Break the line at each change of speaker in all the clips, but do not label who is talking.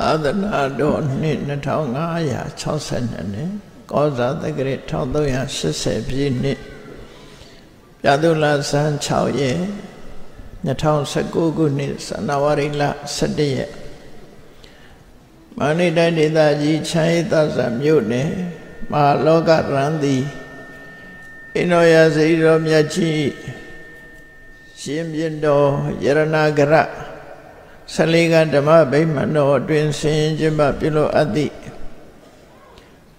သာသနာတော်နှစ်2562နှစ်ကောဇာတက္ကရာ1380ပြည့်နှစ်ပြသုလဆန်း6ရက်2019ခုနှစ်ဇန်နဝါရီလ17ရက်မန္တလေးတိုင်းဒေသကြီးချမ်းရည်သဇာမြို့နယ်မဟာလောကရန်သည်အင်းတော်ရစေတော်မြတ်ကြီးရှင်ပြတော်ယရနာဂရ 14ကဓမ္မဗိမာန်တော်အတွင်ဆင်ခြင်းမပြုလို့အပ်သည့်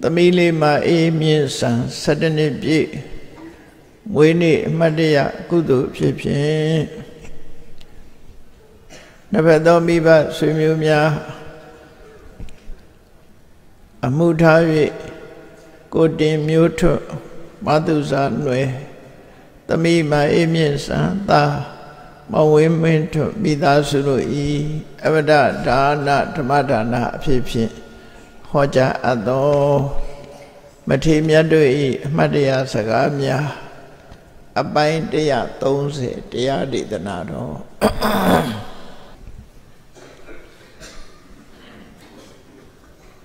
သမီးလေးမအေးမြင့်ဆန်17နှစ်ပြည့်မွေးနေ့အမှတ်တရကုသိုလ်ဖြစ်ဖြင့်နဘသောမိဘဆွေမျိုးများအမှုထား၍ကိုတင်မျိုးထွတ်မသုစာຫນွယ်သမီးမအေးမြင့်ဆန်သာ မဝင်းမင်းထွမိသားစုတို့ဤအဝဒဒါနဓမ္မဒါနအဖြစ်ဖြင့်ဟောကြားအပ်သောမထေမြတ်တို့ဤအမှတ်တရစကားများအပိုင်း130တရားဒေသနာတော်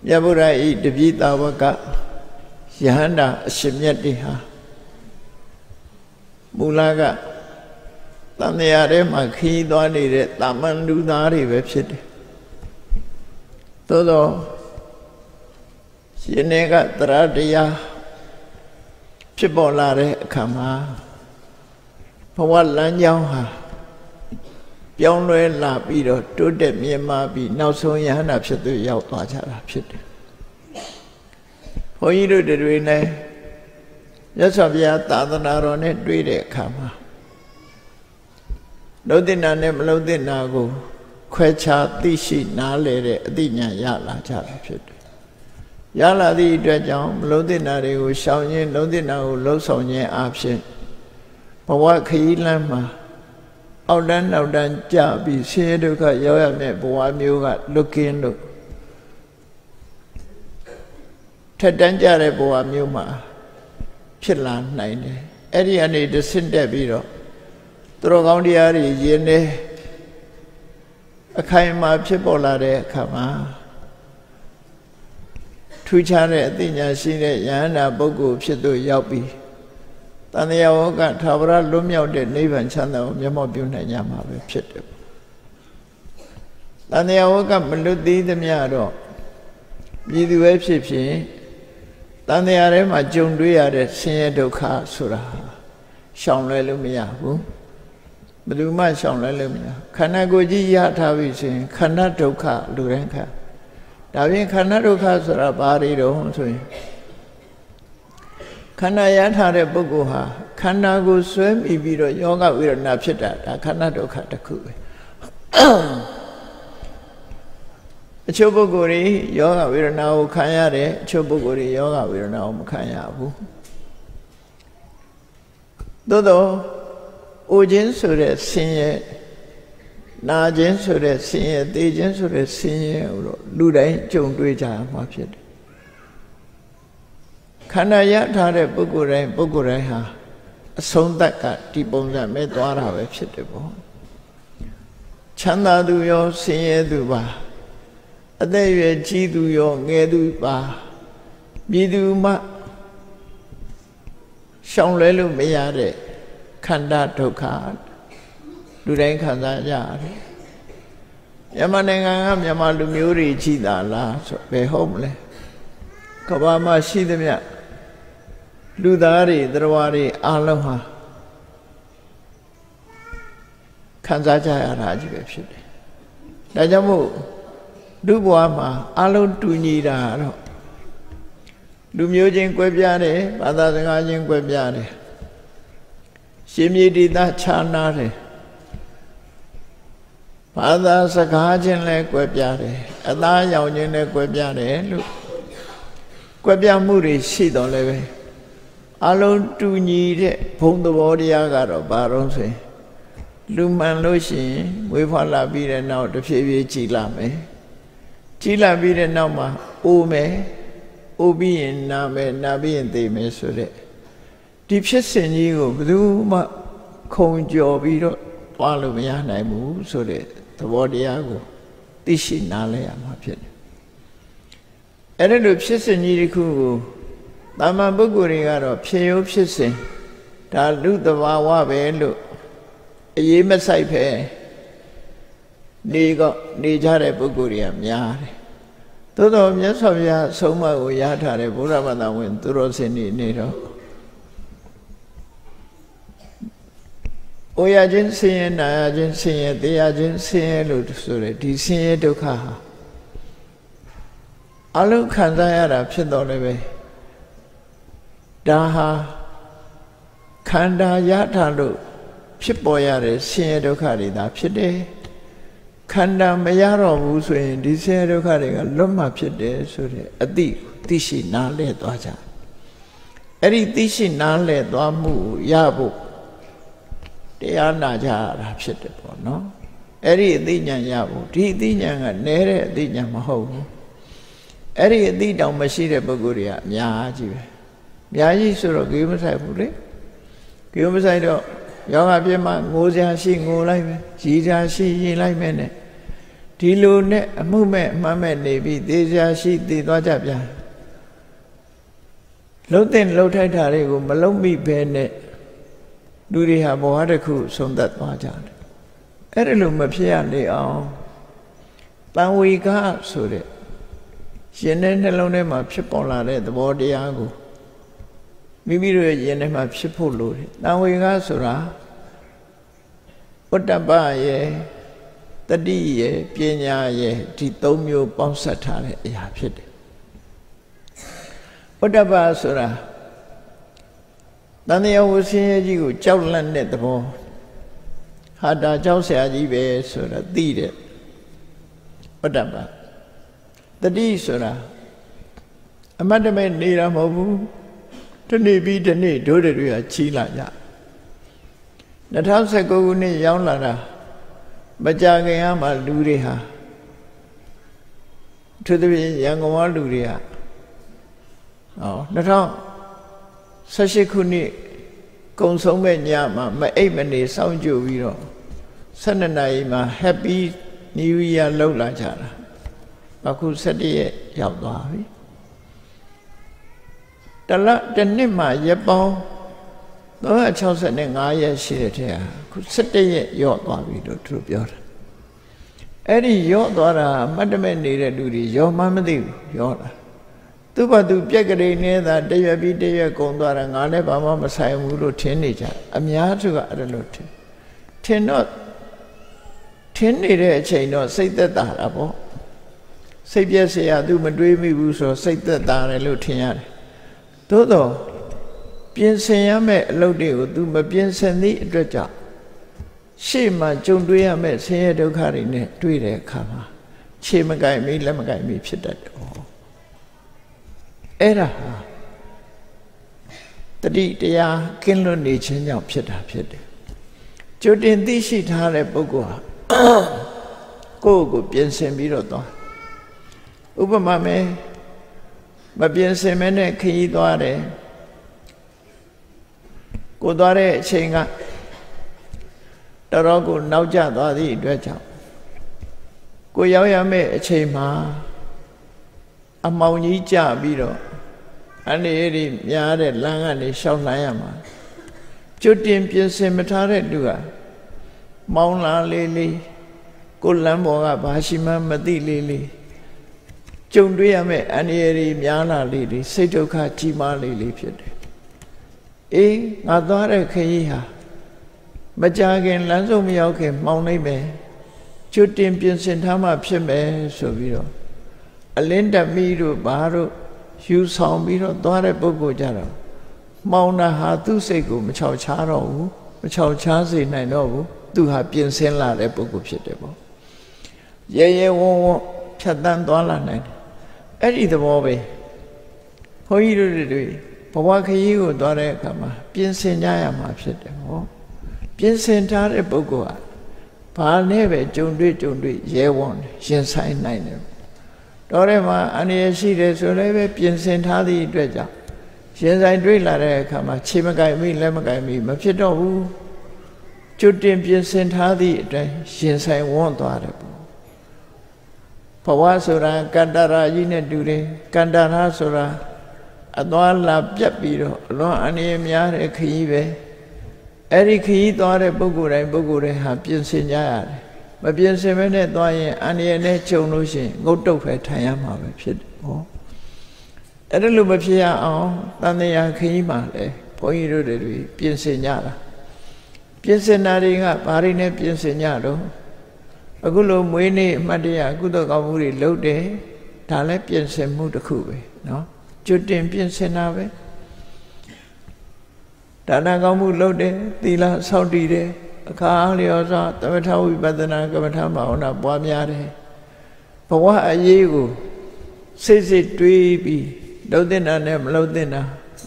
မြတ်ဗုဒ္ဓဤတပိသာဝကယဟန္တာအရှင်မြတ်တွေဟာမူလက တန်တရားထဲမှာခီးသွားနေတဲ့တာမန်လူသားတွေပဲဖြစ်တယ်သို့တော့ရှင်နေကတရတရားဖြစ်ပေါ်လာတဲ့အခါမှာဘဝလမ်းကြောင်းဟာပြောင်းလဲလာပြီးတော့တိုးတက်မြင့်မားပြီးနောက်ဆုံးယဟန္တာဖြစ်သူရောက်သွားကြတာဖြစ်တယ်ဘုန်းကြီးတို့တွေလည်းမြတ်စွာဘုရားသာသနာတော်နဲ့တွေ့တဲ့အခါမှာ လုံးတင်နာနဲ့မလုံးတင်နာကို ခွဲခြားသိရှိနားလည်တဲ့အသိဉာဏ်ရလာကြတာဖြစ်တယ်။ရလာသည့်အတွက်ကြောင့်မလုံးတင်နာတွေကိုရှောင်ခြင်းလုံးတင်နာကိုလှုပ်ဆောင်ခြင်းအဖြစ်ဘဝခရီးလမ်းမှာအောက်တန်းနောက်တန်းကြပြီးဆင်းရဲဒုက္ခရောက်ရမယ့်ဘဝမျိုးကလွတ်ကင်းလို့ထက်တန်းကြတဲ့ဘဝမျိုးမှာဖြစ်လာနိုင်တယ်။အဲ့ဒီအနေနဲ့ဆင့်တက်ပြီးတော့ သူတော်ကောင်းတရားတွေယင်းနေအခိုင်အမာဖြစ်ပေါ်လာတဲ့အခါမှာထူးခြားတဲ့အသိဉာဏ်ရှိတဲ့ယဟန္တာပုဂ္ဂိုလ်ဖြစ်သူရောက်ပြီးတန်တရားဝကထာဝရလွတ်မြောက်တဲ့နိဗ္ဗာန်ချမ်းသာကိုမျက်မှောက်ပြုနိုင်ကြမှာပဲဖြစ်တယ်တန်တရားဝကမလွတ်သေးသမျှတော့ပြည်သူပဲဖြစ်ဖြစ်တန်တရားထဲမှာကြုံတွေ့ရတဲ့ဆင်းရဲဒုက္ခဆိုတာရှောင်လွဲလို့မရဘူး ဘယ်သူမှရှောင်လဲလို့မရခန္ဓာကိုယ်ကြီးရထားပြီဆိုရင်ခန္ဓာဒုက္ခလူတိုင်းခါဒါပြင်ခန္ဓာဒုက္ခဆိုတာဘာတွေတော့ဆိုရင်ခန္ဓာရထားတဲ့ပုဂ္ဂိုလ်ဟာခန္ဓာကိုဆွဲမိပြီးတော့ယောဂဝိရဏဖြစ်တာဒါခန္ဓာဒုက္ခတစ်ခုပဲအချို့ပုဂ္ဂိုလ်တွေယောဂဝေဒနာကိုခံရတယ်အချို့ပုဂ္ဂိုလ်တွေယောဂဝေဒနာကိုမခံရဘူးသို့တော့ အိုခြင်းဆိုတဲ့ဆင်းရဲနာခြင်းဆိုတဲ့ဆင်းရဲသိခြင်းဆိုတဲ့ဆင်းရဲကိုတော့လူတိုင်းကြုံတွေ့ကြမှာဖြစ်တယ်ခန္ဓာရထားတဲ့ပုဂ္ဂိုလ်တိုင်းပုဂ္ဂိုလ်တိုင်းဟာအဆုံးသက်ကဒီပုံစံမဲ့သွားတာပဲဖြစ်တယ်ပေါ့ချမ်းသာသူရောဆင်းရဲသူပါအသက်အရွယ်ကြီးသူရောငယ်သူပါပြည်သူမှရှောင်လဲလို့မရတဲ့ ခန္ဓာဒုက္ခလူတိုင်းခံစားကြရတယ်မြန်မာနိုင်ငံကမြန်မာလူမျိုးတွေကြီးတာလားဆိုဘယ်ဟုတ်မလဲကဘာမှာရှိသမျှလူသားတွေတရားတွေအလုံးဟာခံစားကြရတာကြီးပဲဖြစ်တယ်ဒါကြောင့်မို့လူဘဝမှာအလုံးတူညီတာတော့လူမျိုးချင်းကွဲပြားတယ်ဘာသာစကားချင်းကွဲပြားတယ် ရှင်မြေတိသားခြားနာတယ်ဘာသာစကားချင်းလည်းကွဲပြားတယ်အသားရောင်ချင်းလည်းကွဲပြားတယ်လို့ကွဲပြားမှုတွေရှိတော့လည်းပဲအလုံးတူညီတဲ့ဘုံသဘောတရားကတော့ဘာတော့ဆိုရင်လူမှန်လို့ရှိရင်ဝေဖွာလာပြီးတဲ့နောက်တဖြည်းဖြည်းကြည်လာမယ်ကြည်လာပြီးတဲ့နောက်မှာအိုးမယ်အိုးပြီးရင်နာမယ်နာပြီးရင်သိမယ်ဆိုတဲ့ ဒီဖြစ်စဉ်ကြီးကိုဘယ်သူမှခုံကြော်ပြီးတော့သွားလို့မရနိုင်ဘူးဆိုတဲ့သဘောတရားကိုသိရှိနားလဲရမှာဖြစ်တယ်အဲ့ဒါလိုဖြစ်စဉ်ကြီးတစ်ခုကိုတာမန်ပုဂ္ဂိုလ်တွေကတော့ဖြေရိုးဖြစ်စဉ်ဒါလူတဘာဝပဲလို့အရေးမဆိုင်ဖဲနေကနေကြတဲ့ပုဂ္ဂိုလ်တွေကများတယ်သို့တော်မြတ်စွာဘုရားဆုံးမကိုရထားတဲ့ဘုရားဘာသာဝင် သူတော်စင်တွေနေတော့ အိုရခြင်းဆင်းရဲနာရခြင်းဆင်းရဲတရားခြင်းဆင်းရဲလို့ဆိုရယ်ဒီဆင်းရဲဒုက္ခဟာအလုံးခံစားရတာဖြစ်တော့လည်းပဲဒါဟာခန္ဓာရထားလို့ဖြစ်ပေါ်ရတဲ့ဆင်းရဲဒုက္ခတွေဒါဖြစ်တယ်ခန္ဓာမရတော့ဘူးဆိုရင်ဒီဆင်းရဲဒုက္ခတွေကလွတ်မှဖြစ်တယ်ဆိုတဲ့အတိသိရှိနားလဲသွားကြအဲ့ဒီသိရှိနားလဲသွားမှုရဖို့ တရားနာကြရတာဖြစ်တယ်ပေါ့နော်အဲ့ဒီအသိဉာဏ်ရဖို့ဒီအသိဉာဏ်ကနဲတဲ့အသိဉာဏ်မဟုတ်ဘူးအဲ့ဒီအသိတောင်မရှိတဲ့ပုဂ္ဂိုလ်တွေကအများကြီးပဲအများကြီးဆိုတော့ကိမဆိုင်ဘူးလေကိမဆိုင်တော့ယောဂပြင်းမှငိုစရာရှိငိုလိုက်မယ်ရည်စရာရှိရည်လိုက်မယ်နဲ့ဒီလိုနဲ့အမှုမဲ့အမှန်မဲ့နေပြီးသေစရာရှိသေသွားကြပြန်လှုပ်တဲ့လှုပ်ထိုက်တာတွေကိုမလုံမိဘဲနဲ့ လူတွေဟာဘဝတစ်ခုဆုံးသက်သွားကြတယ်အဲ့ဒါလိုမဖြစ်ရလေအောင်တန်ဝေကဆိုတဲ့ရှင်တဲ့နှလုံးထဲမှာဖြစ်ပေါ်လာတဲ့သဘောတရားကိုမိမိတို့ရဲ့ရင်ထဲမှာဖြစ်ဖို့လိုတယ်တန်ဝေကဆိုတာဥတ္တပရဲ့တတိရဲ့ပညာရဲ့ဒီသုံးမျိုးပေါင်းစပ်ထားတဲ့အရာဖြစ်တယ်ဥတ္တပဆိုတာ တန်တရားဝဆင်းရဲကြီးကိုကြောက်လန့်တဲ့သဘောဟာတာကြောက်ဆရာကြီးပဲဆိုတာသိတဲ့ဥတ္တပတတိဆိုတာအမတ်တမဲ့နေတာမဟုတ်ဘူးတနေ့ပြီးတနေ့ဒုတွေကချီးလာကြ2019ခုနှစ်ရောက်လာတာမကြခင်ကမှလူတွေဟာသူတပည့်ရန်ကုန်ကလူတွေကဟော 2018ခုနှစ်ကုံဆုံးမဲ့ညမှာမအိပ်မနေစောင့်ကြည့်ပြီးတော့12နာရီမှာ Happy New Year လောက်လာကြတာအခု17ရက်ရောက်သွားပြီတလတနှစ်မှာရက်ပေါင်း365ရက်ရှိတဲ့ထဲဟာခု17ရက်ယော့သွားပြီလို့သူတို့ပြောတာအဲ့ဒီယော့သွားတာမတ်တမဲ့နေတဲ့လူတွေယောမှမသိဘူးယောတာ သူ့ဘာသူပြက်ကလေးနေတာတရွက်ပြီးတရွက်ကုံသွားတာငါလည်းဘာမှမဆိုင်ဘူးလို့ထင်နေကြအများစုကအဲ့ဒါလို့ထင်ထင်တော့ထင်နေတဲ့အချိန်တော့စိတ်သက်သာတာပေါ့စိတ်ပြည့်စရာသူမတွေးမိဘူးဆိုစိတ်သက်သာတယ်လို့ထင်ရတယ်သို့တော့ပြင်ဆင်ရမယ့်အလုပ်တွေကို तू မပြင်ဆင်သည့်အတွက်ကြောင့်ရှေ့မှာကြုံတွေ့ရမယ့်ဆင်းရဲဒုက္ခတွေနဲ့တွေ့တဲ့အခါမှာခြေမကင်မိလက်မကင်မိဖြစ်တတ်တယ် အဲ့ဒါဟာတတိတရားကင်းလွတ်နေခြင်းကြောင့်ဖြစ်တာဖြစ်တယ်ကြိုတင်သိရှိထားတဲ့ပုဂ္ဂိုလ်ဟာကိုယ့်ကိုပြင်ဆင်ပြီးတော့သွားဥပမာမဲမပြင်ဆင်မဲနဲ့ခရီးသွားတယ်ကိုသွားတဲ့အချိန်ကတော်တော်ကိုနောက်ကျသွားသည့်အတွက်ကြောင့်ကိုရောက်ရမယ့်အချိန်မှာအမောင်ကြီးကြပြီးတော့ အနေဒီများတဲ့လမ်းကနေရှောက်လှမ်းရမှာကျွတ်တင်ပြင်ဆင်မထားတဲ့လူကမောင်းလာလေးလေးကိုလမ်းပေါ်ကဘာရှိမှမသိလေးလေးကြုံတွေ့ရမယ့်အနေဒီများလာလေးလေးစိတ်ဒုက္ခကြီးမားလေးလေးဖြစ်တယ်အေးငါသွားတဲ့ခရီးဟာမကြခင်လမ်းဆုံးမရောက်ခင်မှောင်နိုင်မယ်ကျွတ်တင်ပြင်ဆင်ထားမှဖြစ်မယ်ဆိုပြီးတော့အလင်းတမီတို့ဘာတို့ ယူဆောင်ပြီးတော့သွားတဲ့ပုဂ္ဂိုလ်ကြတော့မှောင်တာဟာသူ့စိတ်ကိုမချောက်ချားတော့ဘူးမချောက်ချားစေနိုင်တော့ဘူးသူဟာပြင်ဆင်လာတဲ့ပုဂ္ဂိုလ်ဖြစ်တယ်ပေါ့ရဲရဲဝံ့ဝံ့ဖြတ်တန်းသွားလာနိုင်တယ်အဲ့ဒီသဘောပဲဘုန်းကြီးတို့တွေဘဝခရီးကိုသွားတဲ့အခါမှာပြင်ဆင်ကြရမှာဖြစ်တယ်ဟောပြင်ဆင်ထားတဲ့ပုဂ္ဂိုလ်ဟာဘာနဲ့ပဲကြုံတွေ့ကြုံတွေ့ရဲဝံ့ရင်ဆိုင်နိုင်တယ် တော်ထဲမှာအန္တရာယ်ရှိတယ်ဆိုလည်းပဲပြင်ဆင်ထားသည့်အတွက်ကြောင့်ရင်ဆိုင်တွေ့လာတဲ့အခါမှာခြေမကင်မိလက်မကင်မိမဖြစ်တော့ဘူးကျွတ်တင်ပြင်ဆင်ထားသည့်အတွက်ရင်ဆိုင်ဝန်းသွားတယ်ပေါ့ဘဝဆိုတာကန္တရာကြီးနဲ့တူတယ်ကန္တရာဆိုတာအသွားလာပြတ်ပြီးတော့အလွန်အနေများတဲ့ခရီးပဲအဲ့ဒီခရီးသွားတဲ့ပုဂ္ဂိုလ်တိုင်းပုဂ္ဂိုလ်တိုင်းဟာပြင်ဆင်ကြရတယ် မပြင်ဆင်မဲနဲ့သွားရင်အန္တရာယ်နဲ့ကြုံလို့ရှိရင်ငုတ်တုတ်ပဲထိုင်ရမှာပဲဖြစ်တယ်ဟောအဲ့ဒါလိုမဖြစ်ရအောင်တန်တရားခရီးမှာလေဘုန်းကြီးတို့တွေပြင်ဆင်ကြတာပြင်ဆင်တာတွေကဘာတွေနဲ့ပြင်ဆင်ကြတော့အခုလိုမွေးနေ့အမှတ်တရကုသိုလ်ကောင်းမှုတွေလုပ်တယ်ဒါလည်းပြင်ဆင်မှုတစ်ခုပဲเนาะကျွတ်တင်ပြင်ဆင်တာပဲဒါနကောင်းမှုလုပ်တယ်သီလဆောက်တည်တယ် အခါလျော်စွာသမထဝိပဿနာကမ္မထဘာဝနာပွားများတယ်ဘဝအရေးကိုစိတ်စိတ်တွေးပြီးလှုပ်တဲ့နာနဲ့မလှုပ်တဲ့နာ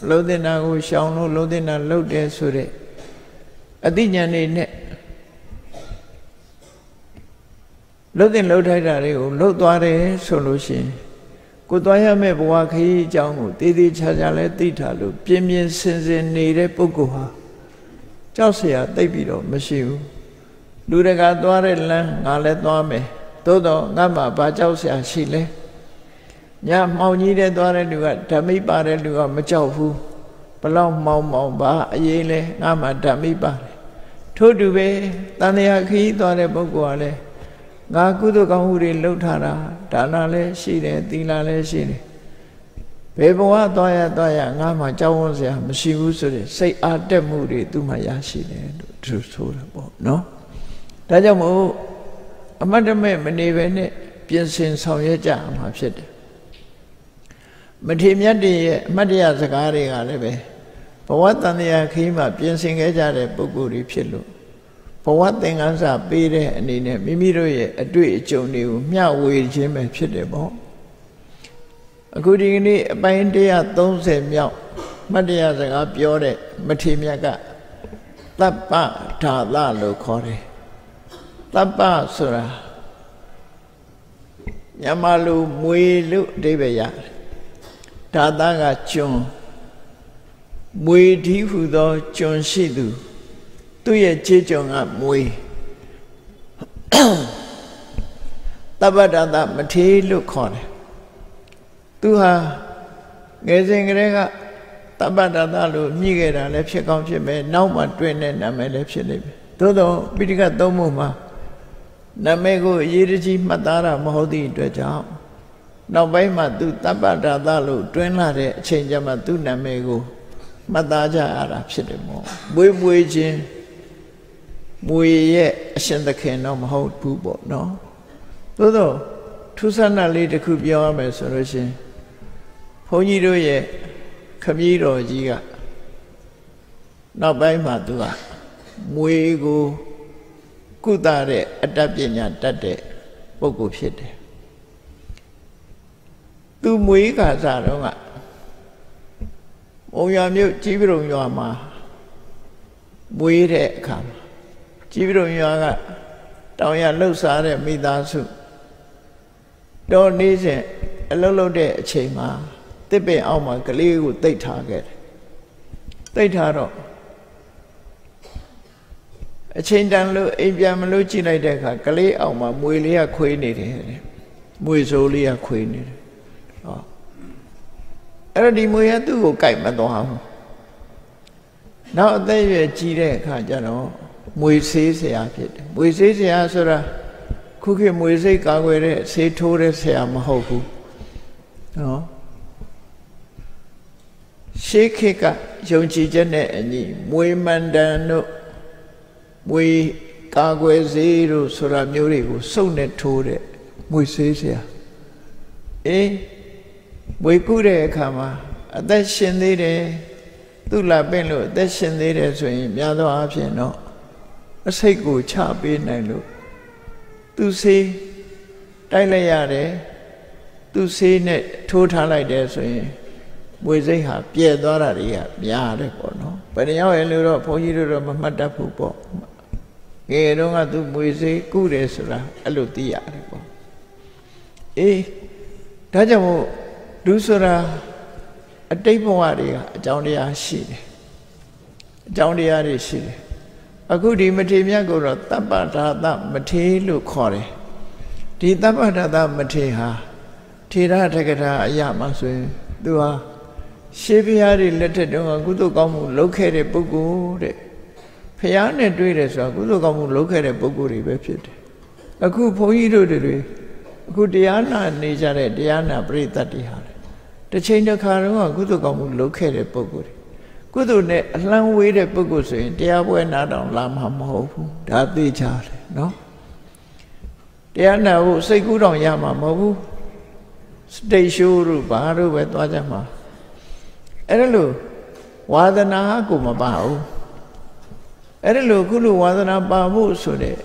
လှုပ်တဲ့နာကိုရှောင်လို့လှုပ်တဲ့နာလှုပ်တယ်ဆိုတဲ့အသိဉာဏ်နေနဲ့လှုပ်တဲ့လှုပ်ထိုက်တာတွေကိုလှုပ်သွားတယ်ဆိုလို့ရှိရင်ကိုသွားရမယ့်ဘဝခရီးအကြောင်းကိုတည်တည်ချာချာလဲသိထားလို့ပြင်းပြင်းစင်စင်နေတဲ့ပုဂ္ဂိုလ်ဟာ ကြောက်เสียသိပ်ပြီးတော့မရှိဘူးလူတကာသွားတဲ့လမ်းငါလည်းသွားမယ်သို့တော့ငါမှဘာကြောက်เสียရှိလဲညမှောင်ကြီးတဲ့သွားတဲ့လူကဓမိပါတဲ့လူကမကြောက်ဘူးဘလောက်မှောင်မှောင်ပါအရေးလဲငါမှဓမိပါတယ်ထို့တူပဲတန်တရားခရီးသွားတဲ့ပုဂ္ဂိုလ်ကလည်းငါကုသိုလ်ကောင်းမှုတွေလုပ်ထားတာဒါနလည်းရှိတယ်သီလလည်းရှိတယ် ဘယ်ဘဝသွားရသွားရငါမှကြောက်ဝန်းစရာမရှိဘူးဆိုတဲ့စိတ်အားတက်မှုတွေသူ့မှာရရှိတယ်လို့သူဆိုတာပေါ့နော်ဒါကြောင့်မို့အမတ်တမဲ့မနေပဲနဲ့ပြင်ဆင်ဆောင်ရွက်ကြမှာဖြစ်တယ်မထေမြတ်တည်းရဲ့အမတ်တရားစကားတွေကလည်းပဲဘဝတန်တရားခီးမှာပြင်ဆင်ခဲ့ကြတဲ့ပုဂ္ဂိုလ်တွေဖြစ်လို့ဘဝသင်္ကန်းစာပေးတဲ့အနေနဲ့မိမိတို့ရဲ့အတွေ့အကြုံတွေကိုမျှဝေခြင်းပဲဖြစ်တယ်ပေါ့ အခုဒီကနေ့အပိုင်း130မြောက်မှတ်တရားစကားပြောတဲ့မထေမြတ်ကတပ္ပဓာသလို့ခေါ်တယ်တပ္ပဆိုတာမြန်မာလူမွေလို့အဓိပ္ပာယ်ရတယ်ဓာသကကျွန်မွေဒီဟုသောကျွန်ရှိသူသူ့ရဲ့ခြေကြုံကမွေတပ္ပဒတမထေလို့ခေါ်တယ် သူဟာငယ်စဉ်ကတည်းကတပ္ပဒတလို့မြည်ခဲ့တာလည်းဖြစ်ကောင်းဖြစ်မယ်နောက်မှတွင်တဲ့နာမည်လည်းဖြစ်လိမ့်မယ်သို့တော့ပိဋကသုံးမှုမှာနာမည်ကိုအရေးတကြီးမှတ်သားတာမဟုတ်သည့်အတွက်ကြောင့်နောက်ပိုင်းမှာသူတပ္ပဒတလို့တွင်လာတဲ့အချိန်ကျမှသူ့နာမည်ကိုမှတ်သားကြရတာဖြစ်တယ်မို့မွေးမွေးချင်းမွေရဲ့အရှင်သခင်တော့မဟုတ်ဘူးပေါ့နော်သို့တော့ထူးဆန်းတာလေးတစ်ခုပြောရမယ်ဆိုလို့ရှင် ဘုန်းကြီးတို့ရဲ့ခမည်းတော်ကြီးကနောက်ပိုင်းမှာသူကမွေကိုကုသတဲ့အတ္တပညာတတ်တဲ့ပုဂ္ဂိုလ်ဖြစ်တယ်သူမွေခါစားတော့ကဘုံရွာမြို့ကြီးပြုံရွာမှာမွေးတဲ့အခါမှာကြီးပြုံရွာကတောင်ရလှုပ်ရှားတဲ့မိသားစုတော့နေစဉ်အလုပ်လုပ်တဲ့အချိန်မှာ တစ်ပင်အောက်မှာကလေးကိုတိတ်ထားခဲ့တယ်တိတ်ထားတော့အချိန်တန်လို့အိမ်ပြန်မလို့ကြည့်လိုက်တဲ့အခါကလေးအောက်မှာမွေလေးကခွေးနေတယ်မွေစိုးလေးကခွေးနေတယ်ဟောအဲ့တော့ဒီမွေကသူ့ကိုကြိုက်မသွားဘူးနောက်အသက်အရွယ်ကြီးတဲ့အခါကျတော့မွေဆေးဆရာဖြစ်တယ်မွေဆေးဆရာဆိုတာခုခေတ်မွေစိတ်ကာကွယ်တဲ့ဆေးထိုးတဲ့ဆရာမဟုတ်ဘူးနော် ရှေးခေတ်ကယုံကြည်ချက်နဲ့အညီမွေမန္တန်တို့မွေကာကွယ်စေးတို့ဆိုတာမျိုးတွေကိုစုပ်နဲ့ထိုးတဲ့မွေဆေးဆရာအေးမွေကုတဲ့အခါမှာအသက်ရှင်သေးတယ်သူ့လာပင့်လို့အသက်ရှင်သေးတယ်ဆိုရင်များသောအားဖြင့်တော့အစိတ်ကိုချပေးနိုင်လို့သူဆေးတိုက်လိုက်ရတယ်သူဆေးနဲ့ထိုးထားလိုက်တယ်ဆိုရင် မွေစိတ်ဟာပြဲသွားတာတွေကများတယ်ပေါ့နော်ဘယ်နှယောက်ရဲ့လို့တော့ဘုန်းကြီးတို့တော့မမှတ်တတ်ဘူးပေါ့ငယ်တုန်းကသူမွေစိတ်ကုတယ်ဆိုတာအဲ့လိုသိရတယ်ပေါ့အေးဒါကြောင့်မို့လူဆိုတာအတိတ်ဘဝတွေကအကြောင်းတရားရှိတယ်အကြောင်းတရားတွေရှိတယ်အခုဒီမထေမြတ်ကိုတော့တပ္ပဒါသမထေလို့ခေါ်တယ်ဒီတပ္ပတတမထေဟာထေရတက္ကရာအရာမှဆိုရင်သူဟာ ရှေးဘုရားတွေလက်ထက်တုန်းကကုသိုလ်ကောင်းမှုလုပ်ခဲ့တဲ့ပုဂ္ဂိုလ်တဲ့ဖះနဲ့တွေ့တယ်ဆိုတာကုသိုလ်ကောင်းမှုလုပ်ခဲ့တဲ့ပုဂ္ဂိုလ်တွေပဲဖြစ်တယ်အခုဘုန်းကြီးတို့တွေအခုတရားနာနေကြတဲ့တရားနာပရိသတ်တွေဟာတစ်ချိန်တစ်ခါတော့ကုသိုလ်ကောင်းမှုလုပ်ခဲ့တဲ့ပုဂ္ဂိုလ်တွေကုသိုလ်နဲ့အလှမ်းဝေးတဲ့ပုဂ္ဂိုလ်ဆိုရင်တရားပွဲနာတော့လာမှာမဟုတ်ဘူးဒါသိကြတယ်နော်တရားနာဖို့စိတ်ကူးတောင်ရမှာမဟုတ်ဘူးစတိတ်ရှိုးတို့ဘာတို့ပဲသွားကြမှာ အဲ့ဒါလို့ဝါဒနာကိုမပါဘူးအဲ့ဒါလို့ခုလိုဝါဒနာပါဖို့ဆိုတဲ့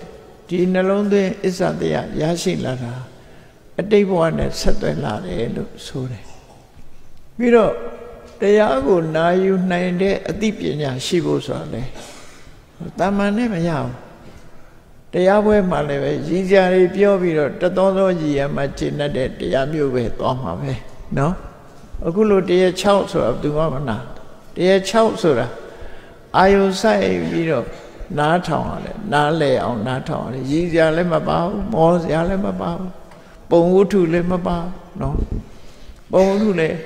ဒီနှလုံးသွင်းအစ္ဆတရားရရှိလာတာအတိတ်ဘဝနဲ့ဆက်သွယ်လာတယ်လို့ဆိုတယ်ပြီးတော့တရားကိုနာယူနိုင်တဲ့အသိပညာရှိဖို့ဆိုတာလေတာမန်နဲ့မရဘူးတရားပွဲမှာလည်းပဲရည်ကြတွေပြောပြီးတော့တသောသောရည်ရမှာကျင့်တတ်တဲ့တရားမျိုးပဲသွားမှာပဲเนาะ အခုလိုတရ6ဆိုတာသူကမနာတရ6ဆိုတာအာယုဆိုင်ပြီးတော့နားထောင်ရလဲနားလဲအောင်နားထောင်ရလဲရည်စရာလည်းမပါဘူးမောစရာလည်းမပါဘူးပုံဝတ္ထုလည်းမပါနော်ပုံဝတ္ထုလည်း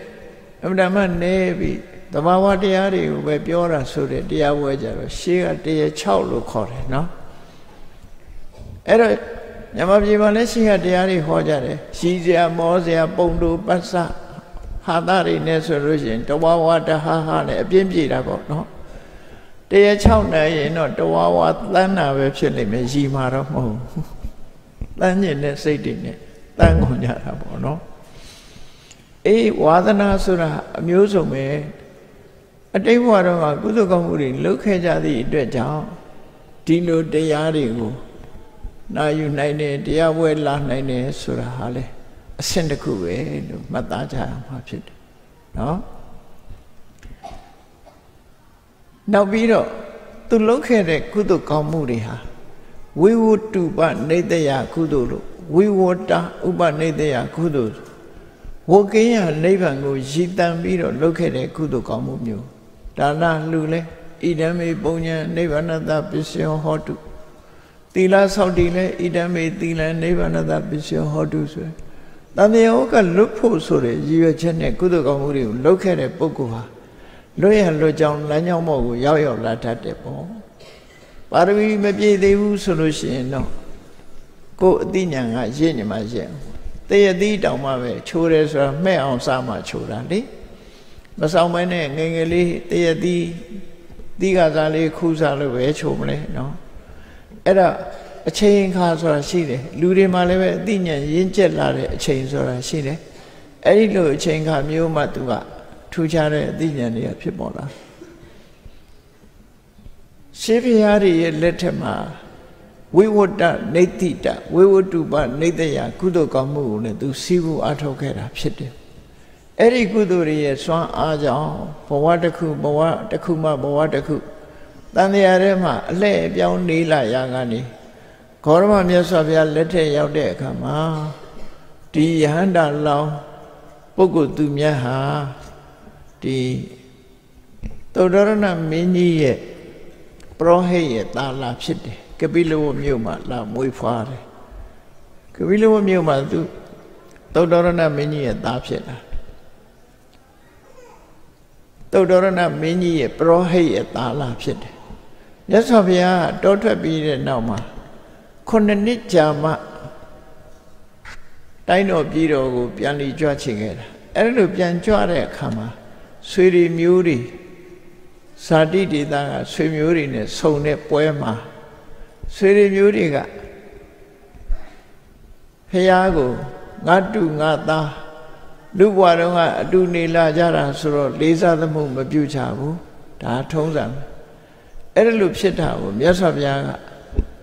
အမှန်မှန်နေပြီတဘာဝတရားတွေကိုပဲပြောတာဆိုတဲ့တရားပွဲကြတော့ရှေးကတရား6လို့ခေါ်တယ်နော်အဲ့တော့ညမပြေမှာလည်းရှေးကတရားတွေဟောကြတယ်ရှည်စရာမောစရာပုံတူပတ်စ ဟာတာတွေနဲ့ဆိုလို့ရှိရင်တဝဝတဟာဟာနဲ့အပြင်းပြေတာပေါ့နော်တရား6နဲ့ရင်တော့တဝဝတန်းတာပဲဖြစ်လိမ့်မယ်ရီမာတော့မဟုတ်ဘူးတန်းညင်တဲ့စိတ်တွေနဲ့တန်းကုန်ကြတာပေါ့နော်အေးဝါသနာဆိုတာအမျိုးစုံပဲအတိတ်ဘဝတော့ကကုသကောင်းမှုတွေလုပ်ခဲ့ကြသည့်အတွက်ကြောင့်ဒီလိုတရားတွေကိုနာယူနိုင်တယ်တရားပွဲလာနိုင်တယ်ဆိုတာဟာလေ အဆင့်တစ်ခုပဲလို့မှတ်သားကြရမှာဖြစ်တယ်နော်နောက်ပြီးတော့သူလုပ်ခဲ့တဲ့ကုသိုလ်ကောင်းမှုတွေဟာဝိဝတ္တုပနေတယကုသိုလ်လို့ဝိဝတ္တဥပနေတယကုသိုလ်ဝကိယနိဗ္ဗာန်ကိုရည်တန်ပြီးတော့လုပ်ခဲ့တဲ့ကုသိုလ်ကောင်းမှုမျိုးဒါနလှူလဲဣဒံမေပုံညာနိဗ္ဗာနတပစ္စယောဟောတုသီလဆောက်တည်လဲဣဒံမေသီလနိဗ္ဗာနတပစ္စယောဟောတုဆို တန်တရားကလွတ်ဖို့ဆိုတဲ့ရည်ရွယ်ချက်နဲ့ကုသိုလ်ကောင်းမှုတွေကိုလုပ်ခဲ့တဲ့ပုဂ္ဂိုလ်ဟာလွတ်ရလွတ်ကြောင်းလမ်းကြောင်းဘောကိုရောက်ရောက်လာတတ်တယ်ပေါ့ပါရမီမပြည့်သေးဘူးဆိုလို့ရှိရင်တော့ကိုယ်အသိဉာဏ်ကရင့်နေမှရင့်တရသီးတောင်မှပဲချိုးတယ်ဆိုတာမှဲ့အောင်စားမှချိုးတာလေမဆောင်မဲနဲ့ငငယ်လေးတရသီးသီးကစားလေးခူးစားလို့ပဲချိုးမလဲနော်အဲ့ဒါ အချိန်ခါဆိုတာရှိတယ်လူတွေမှာလည်းပဲအသိဉာဏ်ရင့်ကျက်လာတဲ့အချိန်ဆိုတာရှိတယ်အဲ့ဒီလိုအချိန်ခါမျိုးမှသူကထူးခြားတဲ့အသိဉာဏ်တွေကဖြစ်ပေါ်လာရှေးဘုရားတွေရဲ့လက်ထက်မှာဝိဝတ္တနေတိတဝိဝတ္တုပနေတယကုသိုလ်ကောင်းမှုကိုလည်းသူစီးဖို့အားထုတ်ခဲ့တာဖြစ်တယ်အဲ့ဒီကုသိုလ်တွေရဲ့စွမ်းအားကြောင့်ဘဝတစ်ခုဘဝတစ်ခုမှဘဝတစ်ခုတန်တရားထဲမှာအလှဲ့အပြောင်းနေလာရကနေ ဂေါရမမြတ်စွာဘုရားလက်ထက်ရောက်တဲ့အခါမှာဒီယဟန္တာလောင်းပုဂ္ဂိုလ်သူမြတ်ဟာဒီသုဒ္ဓရဏမင်းကြီးရဲ့ပရောဟိတ်ရဲ့တာလာဖြစ်တယ်ကပိလဝမြို့မှာလာမွေးဖွားတယ်ကပိလဝမြို့မှာသူသုဒ္ဓရဏမင်းကြီးရဲ့သားဖြစ်လာသုဒ္ဓရဏမင်းကြီးရဲ့ပရောဟိတ်ရဲ့တာလာဖြစ်တယ်မြတ်စွာဘုရားတောထွက်ပြီးတဲ့နောက်မှာ ခုနှစ်နှစ်ကြာမှတိုင်းတော်ပြည်တော်ကို ပြန်လီကြွချင်ခဲ့တာအဲ့လိုပြန်ကြွတဲ့အခါမှာဆွေတွေမျိုးတွေဇာတိဒေသကဆွေမျိုးတွေနဲ့ဆုံတဲ့ပွဲမှာဆွေတွေမျိုးတွေကဖះကိုငါတူငါသားလူဘွားတုန်းကအတူနေလာကြတာဆိုတော့လေးစားသမှုမပြုချဘူးဒါထုံးစံအဲ့ဒါလိုဖြစ်တာကိုမြတ်စွာဘုရားက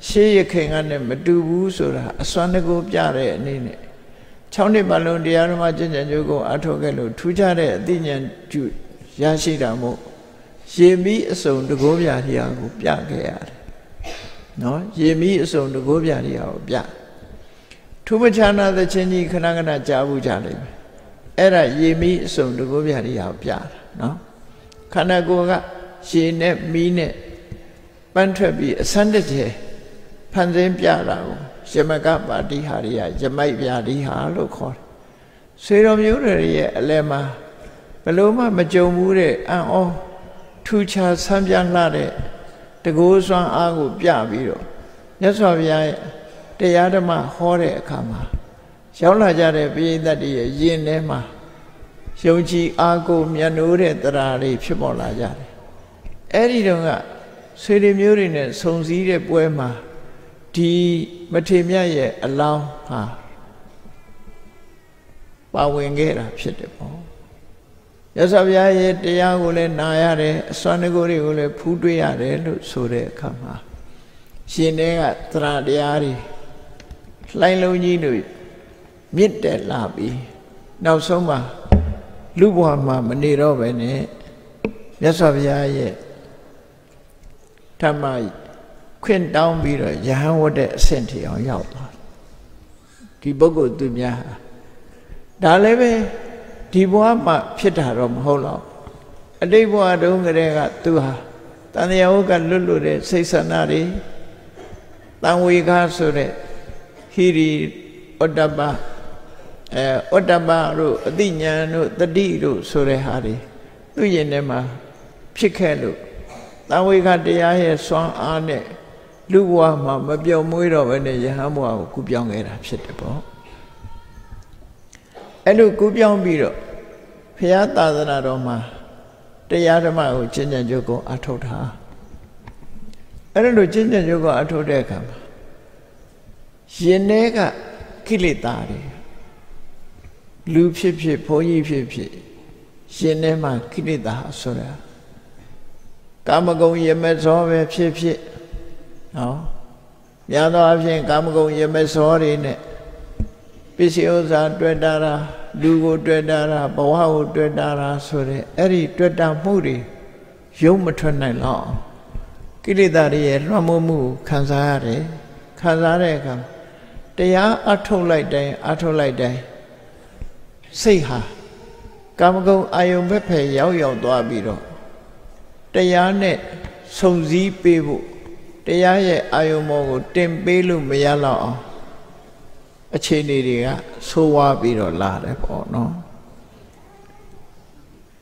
ရှေးရခင်ကနဲ့မတူဘူးဆိုတာအစွမ်းတကူပြတဲ့အနေနဲ့6နှစ်ပတ်လုံးတရားဓမ္မကျင့်ကြံကြိုးကိုအထောက်ခဲ့လို့ထူးခြားတဲ့အသိဉာဏ်ပြုရရှိတာမို့ရေမီးအစုံတကိုးပြတရားကိုပြခဲ့ရတယ်နော်ရေမီးအစုံတကိုးပြတရားကိုပြထူးမခြားနာသချင်းကြီးခဏခဏကြားဘူးကြလိမ့်မယ်အဲ့ဒါရေမီးအစုံတကိုးပြတရားကိုပြတာနော်ခန္ဓာကိုယ်ကရေနဲ့မီးနဲ့ပန်းထွက်ပြီးအစမ်းတကျ ဖန်ဆင်းပြတာကိုယမကပါတိဟာရိယယမိုက်ဗျာတိဟာလို့ခေါ်တယ်ဆွေတော်မျိုးတွေရဲ့အလဲမှာဘလို့မှမကြုံဘူးတဲ့အံ့ဩထူခြားဆန်းပြလှတဲ့တကိုးစွမ်းအားကိုပြပြီးတော့မြတ်စွာဘုရားရဲ့တရားဓမ္မဟောတဲ့အခါမှာရောက်လာကြတဲ့ပိဋကတ်တွေရဲ့ယင်ထဲမှာယုံကြည်အားကိုမြတ်နိုးတဲ့တရားတွေဖြစ်ပေါ်လာကြတယ်အဲ့ဒီတော့ကဆွေတွေမျိုးတွေနဲ့ဆုံစည်းတဲ့ပွဲမှာ ဒီမထေမြတ်ရဲ့အလောင်းဟာပါဝင်ခဲ့တာဖြစ်တယ်ပေါ့ရသော်ဘုရားရဲ့တရားကိုလည်းနာရတယ်အစွမ်းတကူတွေကိုလည်းဖူးတွေ့ရတယ်လို့ဆိုတဲ့အခါမှာရှင်တွေကသရတရားတွေလှိုင်းလုံးကြီးတို့မြင့်တက်လာပြီးနောက်ဆုံးမှာလူဘဝမှာမနေတော့ပဲနဲ့မြတ်စွာဘုရားရဲ့ဓမ္မ ခွင့်တောင်းပြီးတော့ယဟန်ဝတ်တဲ့အဆင့်ထိအောင်ရောက်သွားဒီပုဂ္ဂိုလ်သူများဟာဒါလည်းပဲဒီဘဝမှာဖြစ်တာတော့မဟုတ်တော့အတိတ်ဘဝတုန်းကတည်းကသူဟာတန်တရားဝကလွတ်လွတ်တဲ့စိတ်ဆန္ဒတွေတန်ဝေခဆိုတဲ့ဟိရိဩတ္တပအဲဩတ္တပတို့အတိညာဏ်တို့တတိတို့ဆိုတဲ့ဟာတွေသူ့ရင်ထဲမှာဖြစ်ခဲ့လို့တန်ဝေခတရားရဲ့စွမ်းအားနဲ့ လူဘဝမှာမပြောင်းမွေးတော့ဘဲနဲ့ယဟန်ဘဝကိုကူပြောင်းခဲ့တာဖြစ်တယ်ပေါ့အဲ့လိုကူပြောင်းပြီးတော့ဘုရားသာသနာတော်မှာတရားဓမ္မကိုကျင့်ကြံကြုတ်ကိုအထုတ်တာအဲ့လိုကျင့်ကြံကြုတ်ကိုအထုတ်တဲ့အခါမှာရင်ထဲကကိလေသာတွေလူဖြစ်ဖြစ်ဘုန်းကြီးဖြစ်ဖြစ်ရှင်ထဲမှာကိလေသာဆိုတာကာမဂုဏ်ရမဇောပဲဖြစ်ဖြစ် နော်များသောအားဖြင့်ကာမဂုဏ်ရမဇောတွေနဲ့ပစ္စည်းဥစ္စာတွေ့တာတာလူကိုတွေ့တာတာဘဝကိုတွေ့တာတာဆိုတဲ့အဲ့ဒီတွေ့တာမှုတွေရုံမထွက်နိုင်တော့ကိလေသာတွေရဲ့လွှမ်းမိုးမှုခံစားရတယ်ခံစားတဲ့အခါတရားအထုတ်လိုက်တိုင်းအထုတ်လိုက်တိုင်းစိတ်ဟာကာမဂုဏ်အာယုံဘက်ဖယ်ရောက်ရောက်သွားပြီးတော့တရားနဲ့ဆုံစည်းပေးဖို့ တရားရဲ့အာယုံမောကိုတင်ပေးလို့မရတော့အောင်အခြေအနေတွေကဆိုးဝါးပြီးတော့လာတယ်ပေါ့နော်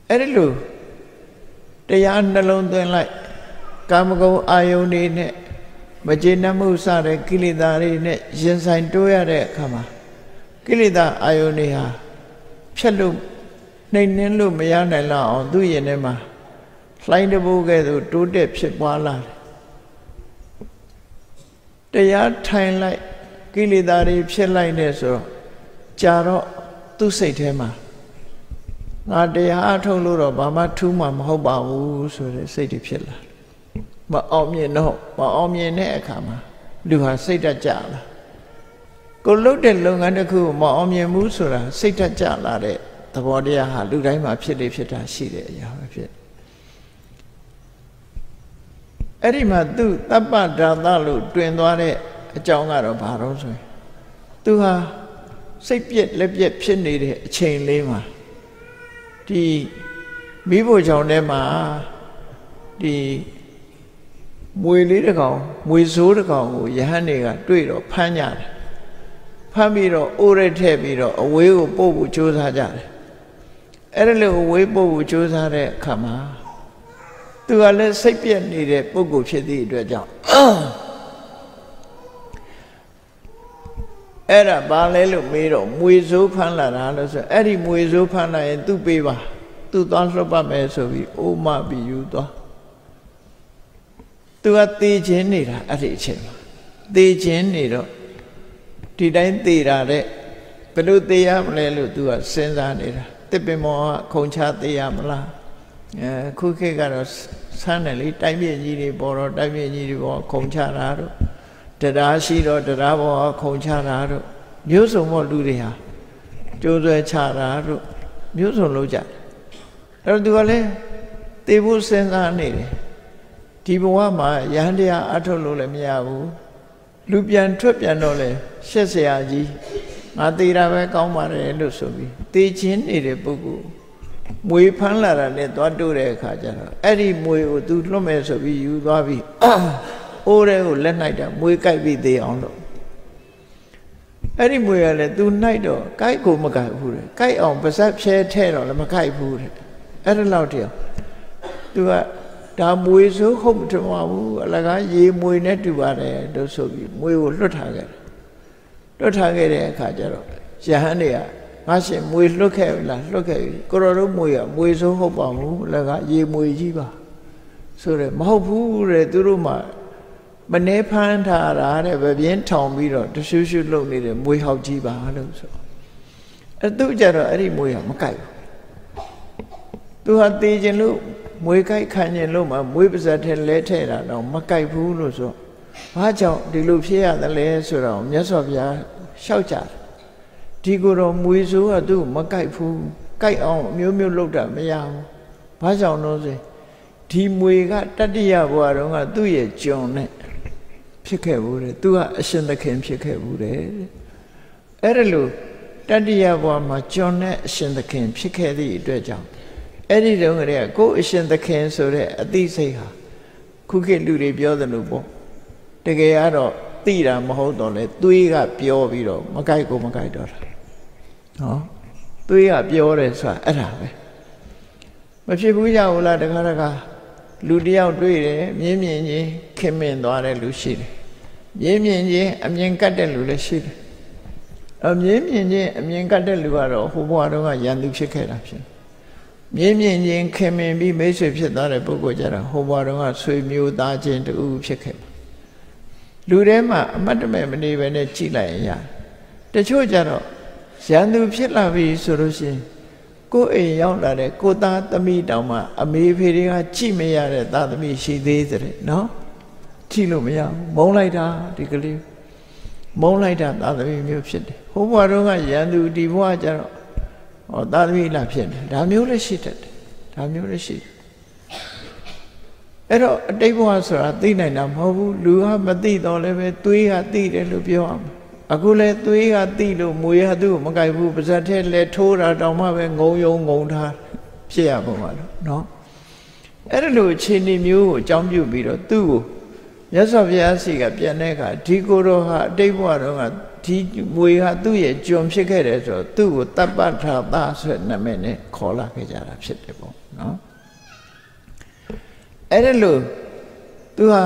အဲ့ဒီလိုတရားနှလုံးသွင်းလိုက်ကာမဂုဏ်အာယုန်တွေနဲ့မကျေနပ်မှုစတဲ့ကိလေသာတွေနဲ့ရင်ဆိုင်တိုးရတဲ့အခါမှာကိလေသာအာယုန်တွေဟာဖြတ်လို့နှိမ်နှင်းလို့မရနိုင်လောက်အောင်သူ့ရင်ထဲမှာလှိုင်းတဘိုးကဲ့သို့တိုးတက်ဖြစ်ပွားလာတယ် တရားထိုင်လိုက်ကိလေသာတွေဖြစ်လိုက်နေဆိုတော့ကြာတော့သူ့စိတ်ထဲမှာငါတရားအထုတ်လို့တော့ဘာမှထူးမှမဟုတ်ပါဘူးဆိုတဲ့စိတ်တွေဖြစ်လာမအောင်မြင်တော့မအောင်မြင်တဲ့အခါမှာလူဟာစိတ်တကြလာကိုလုတ်တဲ့လုပ်ငန်းတစ်ခုမအောင်မြင်ဘူးဆိုတာစိတ်တကြလာတဲ့သဘောတရားဟာလူတိုင်းမှာဖြစ်လေဖြစ်တာရှိတဲ့အရာပဲဖြစ် အဲ့ဒီမှာသူတပ္ပဒါသလို့တွင်သွားတဲ့အကြောင်းကတော့ဘာလို့ဆိုရင်သူဟာစိတ်ပြက်လက်ပြက်ဖြစ်နေတဲ့အချိန်လေးမှာဒီမိဖို့ကြောင့်ထဲမှာဒီမွေလေးတစ်ကောင်မွေဆိုးတစ်ကောင်ကိုယဟန်တွေကတွေ့တော့ဖမ်းကြတယ်ဖမ်းပြီးတော့အိုးရဲထည့်ပြီးတော့အဝေးကိုပို့ဖို့ကြိုးစားကြတယ်အဲ့ဒါလို့အဝေးပို့ဖို့ကြိုးစားတဲ့အခါမှာ သူကလည်းစိတ်ပြက်နေတဲ့ပုဂ္ဂိုလ်ဖြစ်သည့်အတွက်ကြောင့်အဲ့ဒါဘာလဲလို့မေးတော့မွေစိုးဖမ်းလာတာလို့ဆိုအဲ့ဒီမွေစိုးဖမ်းလာရင်သူ့ပေးပါသူသွားလွှတ်ပတ်မယ်ဆိုပြီးအိုးမပြီးယူသွားသူကသေခြင်းနေတာအဲ့ဒီအချိန်မှာသေခြင်းနေတော့ဒီတိုင်းသေတာတဲ့ဘယ်လိုသေရမလဲလို့သူကစဉ်းစားနေတာတစ်ပင်မောကခုံချသေရမလားအဲခုခေတ်ကတော့ ဆန်းတယ်လေတိုင်းပြည့်ကြီးတွေပေါ်တော့တိုင်းပြည့်ကြီးတွေပေါ်ခုံချတာတို့တရားရှိတော့တရားပေါ်ခုံချတာတို့မျိုးစုံမို့လူတွေဟာကြိုးဆွဲချတာတို့မျိုးစုံလုပ်ကြတယ်အဲ့တော့သူကလည်းသေဖို့စဉ်းစားနေတယ်ဒီဘဝမှာယဟန်တရားအထုတ်လို့လည်းမရဘူးလူပြန်ထွက်ပြန်တော့လေရှက်เสียကြီးငါသေးတာပဲကောင်းပါတယ်လို့ဆိုပြီးသေခြင်းနေတဲ့ပုဂ္ဂိုလ် မွေဖမ်းလာတာနဲ့သွားတိုးတဲ့အခါကျတော့အဲ့ဒီမွေကိုသူလွတ်မယ်ဆိုပြီးယူသွားပြီးအိုးတဲ့ကိုလက်၌တာမွေကြိုက်ပြီးသေးအောင်လို့အဲ့ဒီမွေကလည်း तू ၌တော့ကြိုက်ကိုမကြိုက်ဘူးတဲ့ကြိုက်အောင်ပါဇက်ဖြဲထဲတော့လည်းမကြိုက်ဘူးတဲ့အဲ့ဒါလောက်တည်း तू ကဒါမွေဆိုးဟုတ်မထမဘူးအလကားရေမွေနဲ့တူပါတယ်တို့ဆိုပြီးမွေကိုလွတ်ထားခဲ့တယ်လွတ်ထားခဲ့တဲ့အခါကျတော့ယဟန်တွေက ငါရှင်မွေလွတ်ခဲ့လားလွတ်ခဲ့ပြီကိုရောတို့မွေကမွေဆိုဟုတ်ပါဘူးအလကားရေမွေကြီးပါဆိုရဲမဟုတ်ဘူးတဲ့သူတို့မှမနှဲဖမ်းထားတာတဲ့ဗပြင်းထောင်ပြီးတော့တရှုရှုလုပ်နေတဲ့မွေဟောက်ကြီးပါလို့ဆိုအဲ့သူကြတော့အဲ့ဒီမွေကမကြိုက်ဘူးသူဟာတေးခြင်းလို့မွေကြိုက်ခံခြင်းလို့မှမွေပါဇက်ထဲလဲထဲတာတော့မကြိုက်ဘူးလို့ဆိုဘာကြောင့်ဒီလိုဖြစ်ရသလဲဆိုတော့မြတ်စွာဘုရားရှောက်ကြတယ် ဒီကိုယ်တော်မွေဆိုးကသူ့မကြိုက်ဘူးကြိုက်အောင်အမျိုးမျိုးလုပ်တာမရဘူးဘာကြောင့်လို့ဆိုဒီမွေကတတ္တိယဘဝတုန်းကသူ့ရဲ့ကြုံနဲ့ဖြစ်ခဲ့ဘူးတဲ့သူကအရှင်သခင်ဖြစ်ခဲ့ဘူးတဲ့အဲ့ဒါလို့တတ္တိယဘဝမှာကြုံနဲ့အရှင်သခင်ဖြစ်ခဲ့သည့်အတွက်ကြောင့်အဲ့ဒီတုန်းကတည်းကကိုယ်အရှင်သခင်ဆိုတဲ့အသိစိတ်ဟာခုခေတ်လူတွေပြောသလိုပေါ့တကယ်ကတော့သိတာမဟုတ်တော့လေသွေးကပြောပြီးတော့မကြိုက်ကိုမကြိုက်တော့တာ နော်သွေးကပြောတယ်ဆိုတာအဲ့ဒါပဲမဖြစ်ဘူးကြဘူးလားတခါတခါလူတယောက်တွေ့တယ်မြင်းမြင်ချင်းခင်မင်သွားတဲ့လူရှိတယ်မြင်းမြင်ချင်းအမြင်ကတ်တဲ့လူလည်းရှိတယ်အမြင်မြင်ချင်းအမြင်ကတ်တဲ့လူကတော့ဟိုဘဝတုန်းကရန်သူဖြစ်ခဲ့တာဖြစ်မြင်းမြင်ချင်းခင်မင်ပြီးမိတ်ဆွေဖြစ်သွားတဲ့ပုဂ္ဂိုလ်ကြတာဟိုဘဝတုန်းကဆွေမျိုးသားချင်းတူဖြစ်ခဲ့လူထဲမှာအမတ်တမဲ့မနေပဲနဲ့ကြည်လိုက်ရင်ရတချို့ကြတော့ ရန်သူဖြစ်လာပြီဆိုလို့ရှိရင်ကိုယ်အိမ်ရောက်လာတဲ့ကိုသားသမီးတောင်မှအမေဖေတွေကကြည့်မရတဲ့သားသမီးရှိသေးတဲ့နော်ကြည့်လို့မရဘူးမုန်းလိုက်တာဒီကလေးမုန်းလိုက်တာသားသမီးမျိုးဖြစ်တယ်ဟိုဘဝတုန်းကရန်သူဒီဘဝကျတော့ဟောသားသမီးလာဖြစ်တယ်ဒါမျိုးလည်းရှိတတ်တယ်ဒါမျိုးလည်းရှိတယ်အဲ့တော့အတိတ်ဘဝဆိုတာသိနိုင်တာမဟုတ်ဘူးလူကမသိတော့လည်းပဲသွေးကသိတယ်လို့ပြောရမှာ အခုလဲသွေးကသိလို့မွေကသူ့ကိုမကြိုက်ဘူးပါဇက်ထဲလဲထိုးတာတောင်မှပဲငုံယုံငုံထားဖြစ်ရပုံပါတော့เนาะအဲ့ဒါလိုအခြေအနေမျိုးကိုအကြောင်းပြုပြီးတော့သူ့ကိုမြတ်စွာဘုရားစီကပြန်တဲ့အခါဒီကိုယ်တော်ဟာအတိတ်ဘဝတော့ကဒီမွေဟာသူ့ရဲ့ကြုံဖြစ်ခဲ့တယ်ဆိုတော့သူ့ကိုတပ္ပထာသဆိုတဲ့နာမည်နဲ့ခေါ်လာခဲ့ကြတာဖြစ်တယ်ပေါ့เนาะအဲ့ဒါလို့သူဟာ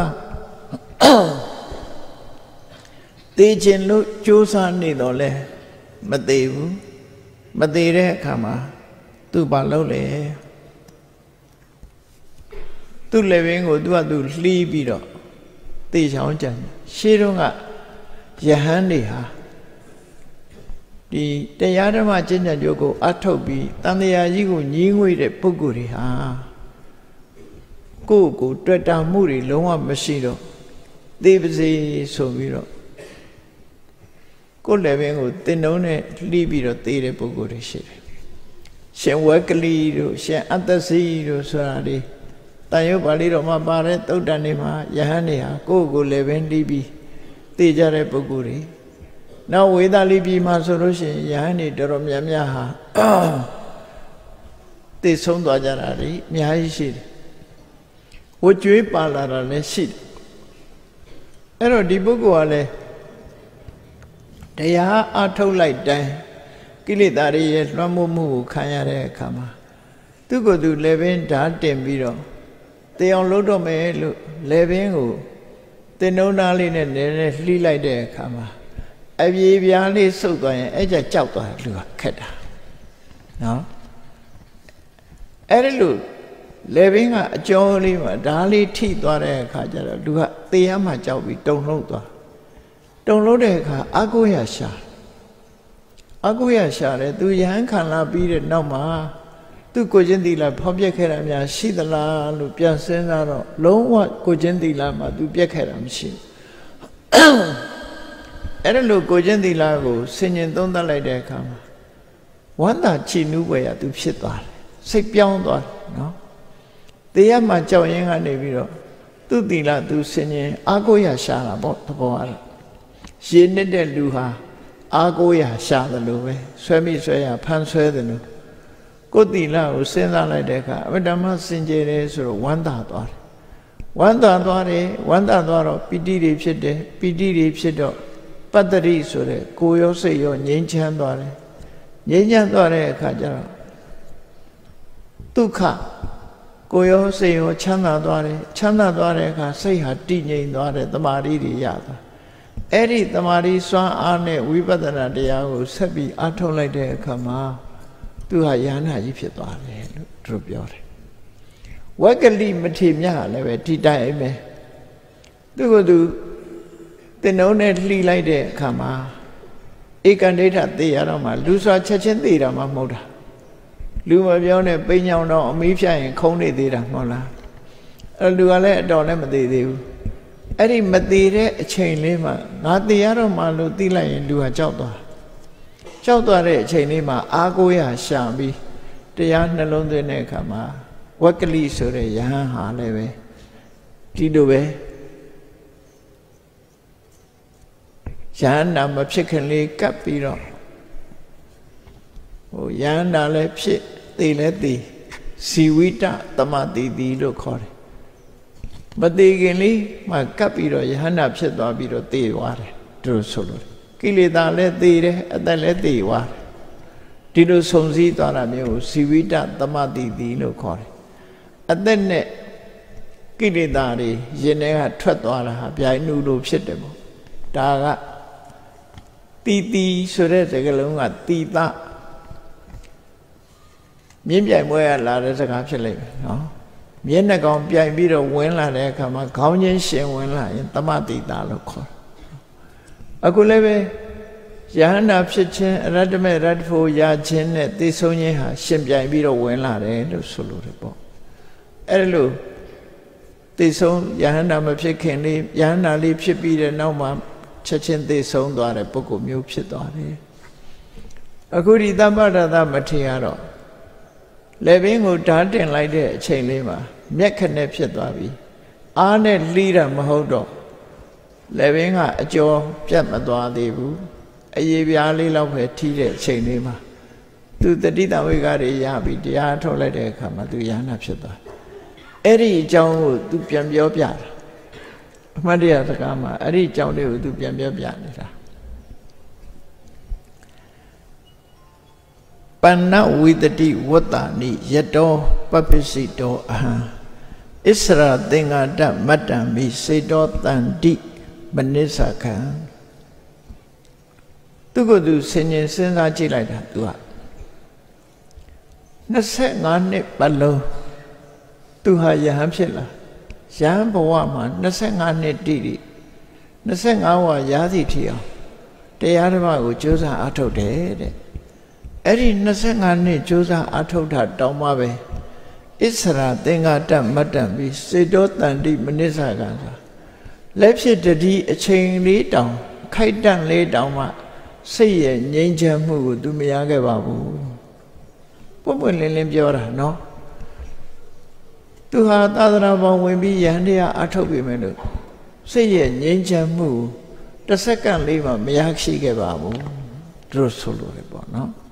သေခြင်းလို့ကြိုးစားနေတော့လဲမသေးဘူးမသေးတဲ့အခါမှာသူဘာလုပ်လဲသူ့လက်ဝင်းကိုသူကသူလှီးပြီးတော့သေချောင်းကြံရှေးတုန်းကယဟန်တွေဟာဒီတရားဓမ္မကျင့်ကြံကြိုးကိုအထုတ်ပြီးတန်တရားကြီးကိုညင်းငွေတဲ့ပုဂ္ဂိုလ်တွေဟာကိုယ့်ကိုတွေ့တာမှုတွေလုံးဝမရှိတော့သေပါစေဆိုပြီးတော့ ကိုယ်လည်းဘင်းကိုတင်တုံးနဲ့လှီးပြီးတော့သေတဲ့ပုဂ္ဂိုလ်တွေရှိတယ်ရှင်ဝက်ကလီတို့ရှင်အတ္တစီတို့ဆိုတာတွေတန်ရုပ်ပါဠိတော်မှာပါတဲ့သုတ်တန်တွေမှာယဟန်တွေဟာကိုယ့်ကိုယ်လည်းဘင်းလှီးပြီးသေကြတဲ့ပုဂ္ဂိုလ်တွေနောက်ဝေဒလိပြီမှာဆိုလို့ရှိရင်ယဟန်တွေတော်တော်များများဟာသေဆုံးသွားကြတာတွေအများကြီးရှိတယ်ဝကြွေးပါလာတာလည်းရှိတယ်အဲ့တော့ဒီပုဂ္ဂိုလ်ကလည်း တရားအထုတ်လိုက်တိုင်းကိလေသာတွေရဲ့လွှမ်းမိုးမှုကိုခံရတဲ့အခါမှာသူကသူလေပင်ဓာတ်တင်ပြီးတော့တေအောင်လုပ်တော့မယ်လို့လေပင်ကိုတင်နှုံးသားလေးနဲ့နည်းနည်းလှီးလိုက်တဲ့အခါမှာအပြေပြားလေးစုပ်သွားရင်အဲ့ကြကြောက်သွားတယ်လူကခက်တာနော်အဲ့ဒီလိုလေပင်ကအကျော်လေးမှာဓာလေးထိသွားတဲ့အခါကျတော့လူကသေရမှကြောက်ပြီးတုံလုံးသွား တုံလို့တဲ့အခါအကုရရှာအကုရရှာတယ်သူယဟန်ခံလာပြီးတဲ့နောက်မှာသူကိုချင်းတီလာဖောက်ပြက်ခဲ့တာများရှိသလားလို့ပြန်စဉ်းစားတော့လုံးဝကိုချင်းတီလာမှာသူပြက်ခဲ့တာမရှိဘူးအဲ့ဒါလို့ကိုချင်းတီလာကိုဆင်ញင်သုံးသပ်လိုက်တဲ့အခါမှာဝမ်းသာချီနူးွယ်ရသူဖြစ်သွားတယ်စိတ်ပြောင်းသွားတယ်နော်တရားမှကြောက်ရင်ကနေပြီးတော့သူတီလာသူဆင်ញင်အာကိုရရှာတာပေါ့သဘောအဲ့ ရေနစ်တဲ့လူဟာအာကိုရရှာတယ်လို့ပဲဆွဲမိဆွဲရဖန်ဆွဲတယ်လို့ကိုတိလကိုစဉ်းစားလိုက်တဲ့အခါအမတမစင်ကြယ်တယ်ဆိုတော့ဝမ်းသာသွားတယ်ဝမ်းသာသွားတယ်ဝမ်းသာသွားတော့ပီတိတွေဖြစ်တယ်ပီတိတွေဖြစ်တော့ပတ္တရိဆိုတဲ့ကိုရောစိတ်ရောငြိမ်းချမ်းသွားတယ်ငြိမ်းချမ်းသွားတဲ့အခါကျတော့ဒုက္ခကိုရောစိတ်ရောချမ်းသာသွားတယ်ချမ်းသာသွားတဲ့အခါစိတ်ဟာတည်ငြိမ်သွားတယ်တမာရီတွေရသွား အဲ့ဒီတမာရီစွမ်းအားနဲ့ဝိပဿနာတရားကိုဆက်ပြီးအားထုတ်လိုက်တဲ့အခါမှာသူဟာယန္နာကြီးဖြစ်သွားတယ်လို့သူတို့ပြောတယ်ဝက်ကလိမထေမြတ်လည်းပဲဒီတိုင်းပဲသူကသူတင်နှုံးနဲ့လှီလိုက်တဲ့အခါမှာဧကန်ဒိဋ္ဌသေရတော့မှလူစွာချက်ချင်းသေတာမှမဟုတ်တာလူမပြောနဲ့ပိညောင်တော့အမီးဖြတ်ရင် ခုံးနေသေးတာမဟုတ်လားအဲလူကလည်းအတော်နဲ့မသေးသေးဘူး အဲ့ဒီမသေးတဲ့အချိန်လေးမှာငါသေရတော့မှလို့သိလိုက်ရင်လူကကြောက်သွားကြောက်သွားတဲ့အချိန်လေးမှာအာကိုရရှာပြီးတရားနှလုံးသွင်းတဲ့အခါမှာဝက်ကလိဆိုတဲ့ယဟန်ဟာလည်းပဲဒီလိုပဲယဟန်နာမဖြစ်ခင်လေးကပ်ပြီးတော့ဟိုယဟန်နာလည်းဖြစ်သိလည်းသိစီဝိတသမတိတိလို့ခေါ်တယ် မသေးခင်လေးမှကပ်ပြီးတော့ယဟန္တာဖြစ်သွားပြီးတော့သေသွားတယ်သူတို့ဆိုလို့ကိလေသာလည်းသေတယ်အသက်လည်းသေသွားတယ်ဒီလိုဆုံစည်းသွားတာမျိုးကိုစီဝိတသမတိတိလို့ခေါ်တယ်အသက်နဲ့ကိလေသာတွေရင်ထဲကထွက်သွားတာဟာပြိုင်နှူလို့ဖြစ်တယ်ပေါ့ဒါကတီတီဆိုတဲ့စကားလုံးကတီတမြင်းပြိုင်ပွဲကလာတဲ့စကားဖြစ်လိမ့်မယ်နော် မျက်နှာကောင်ပြိုင်ပြီးတော့ဝင်လာတဲ့အခါမှာခေါင်းချင်းရှင်ဝင်လာရင်တမတိတာလို့ခေါ်အခုလည်းပဲယဟန္တာဖြစ်ခြင်းအရတ္တမေရတ္တဖို့ရခြင်းနဲ့သိဆုံးခြင်းဟာရှင်ပြိုင်ပြီးတော့ဝင်လာတယ်လို့ဆိုလိုတယ်ပေါ့အဲ့လိုသိဆုံးယဟန္တာမဖြစ်ခင်လေးယဟန္တာလေးဖြစ်ပြီးတဲ့နောက်မှာချက်ချင်းသိဆုံးသွားတဲ့ပုဂ္ဂိုလ်မျိုးဖြစ်သွားတယ်အခုဒီသမ္ပဒတမထေရတော့လက်ဘင်းကိုဓာတ်တင်လိုက်တဲ့အချိန်လေးမှာ မျက်ခနဲ့ဖြစ်သွားပြီအားနဲ့လှီးတာမဟုတ်တော့လက်ဘင်းကအကျော်ပြတ်မသွားသေးဘူးအရေးပြားလေးလောက်ပဲထိတဲ့အချိန်လေးမှာသူတတိတဝိကတွေရပြီတရားထုတ်လိုက်တဲ့အခါမှာသူရဟနာဖြစ်သွားအဲ့ဒီအကြောင်းကိုသူပြန်ပြောပြတာအမှတ်တရစကားမှာအဲ့ဒီအကြောင်းလေးကိုသူပြန်ပြောပြနေတာ ပဏ္ဏဝိတတိဝတ္တနိယတောပပ္ပစိတောအဟံဣစရာသင်္ဃာတမတ္တံမိစေတောတန္တိမနစ္စခံသူကသူဆင်ញင်စဉ်းစားကြည့်လိုက်တာသူက25နှစ်ပတ်လုံးသူဟာယဟန်ဖြစ်လာယဟန်ဘဝမှာ25နှစ်တည်တည်25ဝါရာသီထီအောင်တရားဓမ္မကိုကြိုးစားအားထုတ်တယ်တဲ့ အဲ့ဒီ25နှစ်ကြိုးစားအားထုတ်တာတောင်းပါပဲဣစရာသင်္ဃတမတ္တပြီးစေတောတန်တိမနစ္စကံဆိုလက်ဖြစ်တတိအချိန်လေးတောင်ခိုက်တန့်လေးတောင်မှစိတ်ရဲ့ငြိမ်းချမ်းမှုကိုသူမရခဲ့ပါဘူးပွင့်ပွင့်လင်းလင်းပြောတာနော်သူဟာသာသနာပေါင်းဝင်ပြီးယန္တရားအထုတ်ပြီမယ်လို့စိတ်ရဲ့ငြိမ်းချမ်းမှုတစ်စက္ကန့်လေးမှမရရှိခဲ့ပါဘူးတို့ဆိုလို့ရပေါ့နော်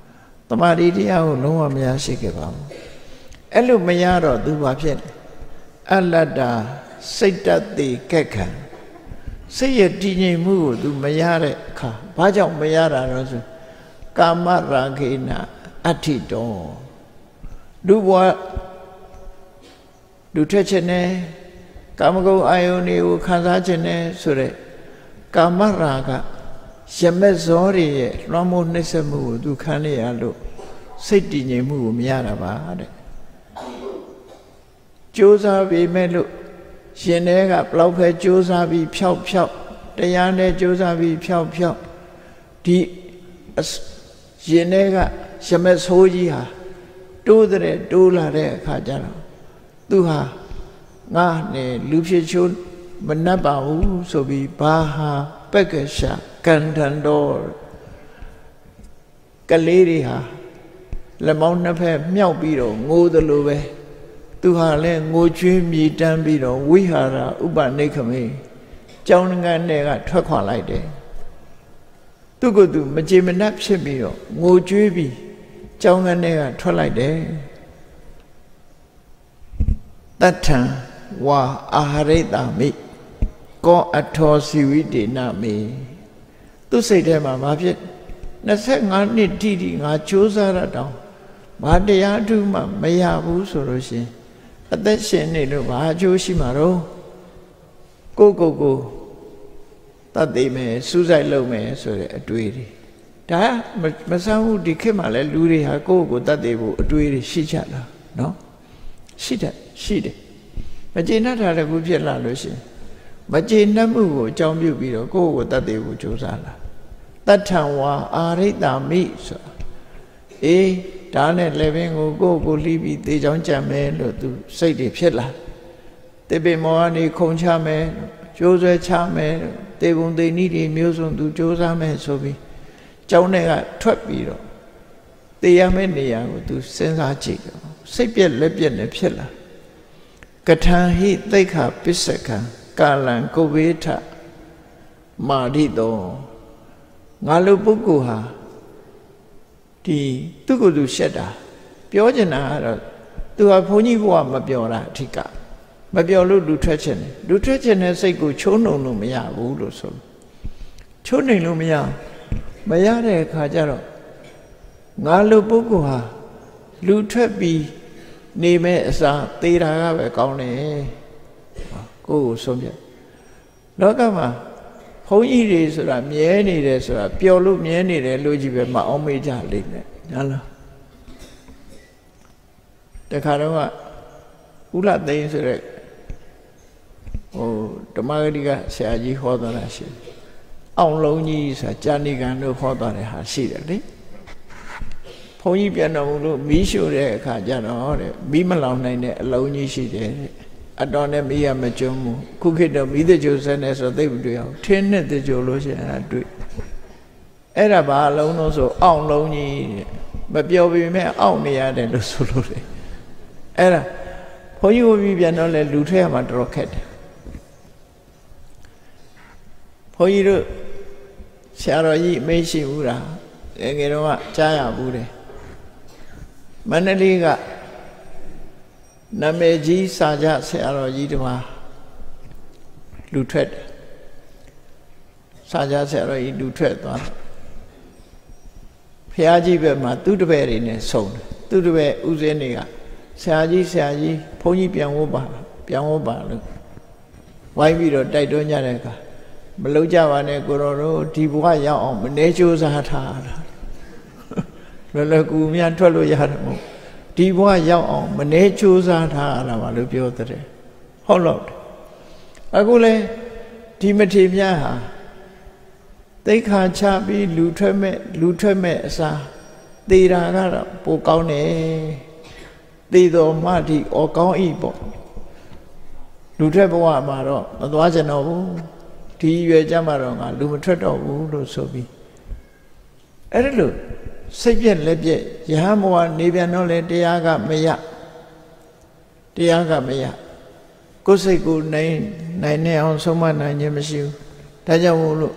တမာတိတရားကိုလုံးဝမရရှိခဲ့ပါဘူးအဲ့လိုမရတော့သူဘာဖြစ်လဲအလတ္တာစိတ်တတိကက်ခံစိတ်ရဲ့တည်ငြိမ်မှုကိုသူမရတဲ့အခါဘာကြောင့်မရတာတော့ဆိုကာမရာဂေနအဋ္ဌိတောလူဘဝလူထွက်ခြင်းနဲ့ကာမဂုဏ်အာယုန်တွေကိုခံစားခြင်းနဲ့ဆိုတဲ့ကာမရာဂ ရမက်ဇောတွေရဲ့လွှမ်းမိုးနှိမ့်ဆက်မှုကိုသူခံရရလို့စိတ်တည်ငြိမ်မှုကိုမရတာပါတဲ့ကြိုးစားပေမဲ့လို့ရှင်တဲ့ကဘလောက်ပဲကြိုးစားပြီးဖြောက်ဖြောက်တရားနဲ့ကြိုးစားပြီးဖြောက်ဖြောက်ဒီရှင်တဲ့ကရမက်ဆိုးကြီးဟာတိုးတဲ့တိုးလာတဲ့အခါကျတော့သူဟာငါနဲ့လူဖြစ်ချိုးမနှက်ပါဘူးဆိုပြီးဘာဟာ ပက်ကရှာကန်တန်တော်ကလေးတွေဟာလက်မောင်းနှစ်ဖက်မြောက်ပြီးတော့ငိုသလိုပဲသူဟာလည်းငိုကြွေးမြည်တမ်းပြီးတော့ဝိဟာရဥပနိခမေကျောင်းငန်းတွေကထွက်ခွာလိုက်တယ်သူကသူမကြေမနက်ဖြစ်ပြီးတော့ငိုကြွေးပြီးကျောင်းငန်းတွေကထွက်လိုက်တယ်တထံဝါအာဟရိတမိ ကောအထောစီဝိတေနမေသူ့စိတ်ထဲမှာဘာဖြစ်25နှစ်တိတိငါကြိုးစားရတောင်ဘာတရားထုမှမရဘူးဆိုလို့ရှင်အသက်ရှင်နေလို့ဘာအကျိုးရှိမှာတော့ကိုကိုကိုတတ်သိမယ်စူးစိုက်လုပ်မယ်ဆိုတဲ့အတွေ့တွေဒါမဆန်းဘူးဒီခေတ်မှာလဲလူတွေဟာကိုယ့်ကိုတတ်သိဖို့အတွေ့တွေရှိကြလားနော်ရှိတယ်ရှိတယ်မကျေနပ်တာတခုဖြစ်လာလို့ရှင် မကျေနပ်မှုကိုအကြောင်းပြုပြီးတော့ကိုယ့်ကိုတတ်သိဖို့ကြိုးစားလာတထံဝါအာရိတ္တမိဆိုတာအေးဒါနဲ့လည်းပင်ကိုကိုယ့်ကိုလှီးပြီးသေချောင်းကြံမယ်လို့သူစိတ်တွေဖြစ်လာတေပင်မောကနေခုံချမယ်ကြိုးဆွဲချမယ်တေပုံတေနီးတွေမျိုးစုံသူကြိုးစားမယ်ဆိုပြီးကျောင်းထဲကထွက်ပြီးတော့တေရမယ့်နေရာကိုသူစဉ်းစားကြည့်တော့စိတ်ပြက်လက်ပြက်နဲ့ဖြစ်လာကထံဟိသိခာပစ္စကံ ကာလံကိုဝေထမာရိတောငါလိုပုဂ္ဂိုလ်ဟာဒီသူကိုယ်သူရှက်တာပြောချင်တာကတော့သူဟာဘုန်းကြီးဘုရားမပြောတာအထက်ကမပြောလို့လူထွက်ချင်တယ်လူထွက်ချင်တဲ့စိတ်ကိုချိုးနှုံလို့မရဘူးလို့ဆိုချိုးနှိမ်လို့မရမရတဲ့အခါကျတော့ငါလိုပုဂ္ဂိုလ်ဟာလူထွက်ပြီးနေမဲ့အစားသေတာကပဲကောင်းတယ် ကိုယ့်ကိုဆုံးဖြတ်လောကမှာဘုန်းကြီးတွေဆိုတာမြဲနေတယ်ဆိုတာပျော်လို့မြဲနေတယ်လို့ကြီးပဲမအောင်မေးကြလိမ့်မယ်ညာလားတခါတော့ကဥလသိန်းဆိုတဲ့ဟိုဓမ္မဂတိကဆရာကြီးဟောသွားတာရှိတယ်အောင်လုံးကြီးဆိုတာကြာနေကန်တို့ဟောသွားတဲ့ဟာရှိတယ်လေဘုန်းကြီးပြန်တော်မူလို့မီးရှို့တဲ့အခါကျတော့တဲ့မီးမလောင်နိုင်တဲ့အလုံးကြီးရှိတယ်တဲ့ အတော်နဲ့မီးရမကျွမ်းဘူးခုခေတ်တော့မီးတကြိုစက်နဲ့ဆိုသိပ်မတွေ့အောင်ထင်းနဲ့တကြိုလို့ရှိရင်အဲ့တွေ့အဲ့ဒါဘာအလုံးလို့ဆိုအောင်လုံးကြီးတဲ့မပြောပြမဲ့အောင့်နေရတယ်လို့ဆိုလို့လေအဲ့ဒါဘုန်းကြီးဝပြီးပြန်တော့လေလူထဲမှာတော်တော်ခက်တယ်ဘုန်းကြီးတို့ဆရာတော်ကြီးမေးရှိဘူးလားငယ်တော့ကကြားရဘူးတယ်မန္တလေးက နာမည်ကြီးစာကြဆရာတော်ကြီးတပါးလူထွက်တယ်စာကြဆရာတော်ကြီးလူထွက်သွားဖះကြီးဘက်မှာသူ့တပည့်တွေနဲ့ဆုံတယ်သူ့တပည့်ဥစဉ်တွေကဆရာကြီးဆရာကြီးဘုန်းကြီးပြန်ဝတ်ပါပြန်ဝတ်ပါလို့ဝိုင်းပြီးတော့တိုက်တွန်းကြတဲ့အခါမလုံးကြပါနဲ့ကိုတော်တို့ဒီဘဝရောက်အောင်မနေကြိုးစားထားတာလောလောကူများထွက်လို့ရတယ်မဟုတ် ဒီဘဝရောက်အောင်မနေကြိုးစားထားရတာပါလို့ပြောတဲ့ဟုတ်လို့အခုလဲဒီမထေမြတ်ဟာသိခါချပြီးလူထွက်မဲ့လူထွက်မဲ့အစားသေတာကတော့ပိုကောင်းတယ်သေတော်မှဒီဩကောင်းဤပေါ့လူထွက်ဘဝမှာတော့မသွားကြတော့ဘူးဒီရွယ်ကြမှာတော့ငါလူမထွက်တော့ဘူးလို့ဆိုပြီးအဲ့ဒါလို့ စိတ်ပြက်လက်ပြက်ယဟမောနေပြန်တော့လေတရားကမရတရားကမရကိုယ်စိတ်ကိုနိုင်နိုင်နေအောင်ဆုံးမနိုင်ခြင်းမရှိဘူးဒါကြောင့်မို့လို့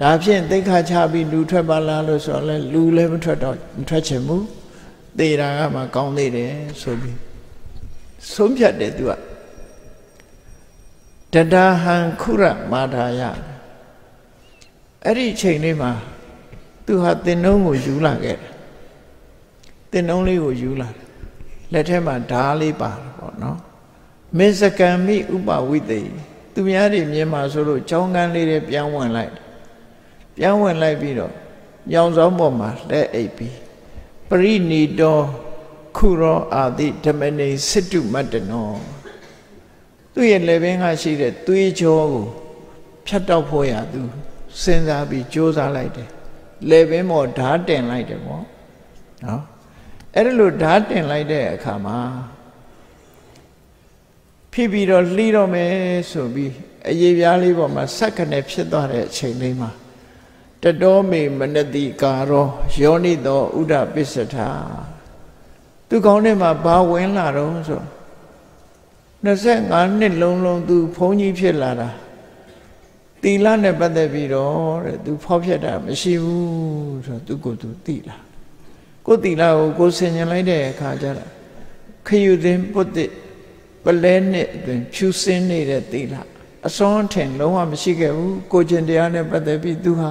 ဒါဖြင့်သိခါချပြီးလူထွက်ပါလားလို့ဆိုတော့လေလူလည်းမထွက်တော့မထွက်ချင်ဘူးသေတာကမှကောင်းသေးတယ်ဆိုပြီးဆုံးဖြတ်တယ်သူကတဒါဟံခုရမာထာယအဲ့ဒီချိန်လေးမှာ သူဟာတင်နှုံးကိုယူလာခဲ့တယ်တင်နှုံးလေးကိုယူလာလက်ထဲမှာဓားလေးပါတယ်ပေါ့နော်မေစကံမိဥပဝိသေသူများတွေမြင်မှာဆိုလို့ချောင်းကန်းလေးတွေပြန်ဝင်လိုက်ပြန်ဝင်လိုက်ပြီးတော့ညောင်ဆောင်ပေါ်မှာလက်အိပ်ပြီးပရိနီတောခုရောအာတိဓမ္မနေစစ်တုမတ္တနောသူ့ရဲ့လက်ဘင်းကရှိတဲ့သွေးကြောကိုဖြတ်တောက်ဖို့ရသူစဉ်းစားပြီးကြိုးစားလိုက်တယ် လေပင်ပေါ်ဓာတ်တင်လိုက်တယ်ပေါ့နော်အဲ့ဒါလို့ဓာတ်တင်လိုက်တဲ့အခါမှာဖြစ်ပြီးတော့လှီးတော့မယ်ဆိုပြီးအရေးပြားလေးပေါ်မှာဆက်ကနေဖြစ်သွားတဲ့အချိန်လေးမှာတတော်မေမနတိကာရောယောနိသောဥဒပစ္စထာသူကောင်းထဲမှာဘာဝင်လာတော့ဆို25နှစ်လုံးလုံးသူဘုန်းကြီးဖြစ်လာတာ သီလနဲ့ပတ်သက်ပြီးတော့တဲ့သူဖောက်ဖျက်တာမရှိဘူးဆိုတော့သူကိုယ်သူသိလာကိုယ်သီလကိုကိုယ်ဆင်ញင်လိုက်တဲ့အခါကျတော့ခယူသင်ပုတ္တိပလဲနဲ့အတွင်ဖြူစင်းနေတဲ့သီလအစွမ်းထင်လုံးဝမရှိခဲ့ဘူးကိုကျင်တရားနဲ့ပတ်သက်ပြီးသူဟာ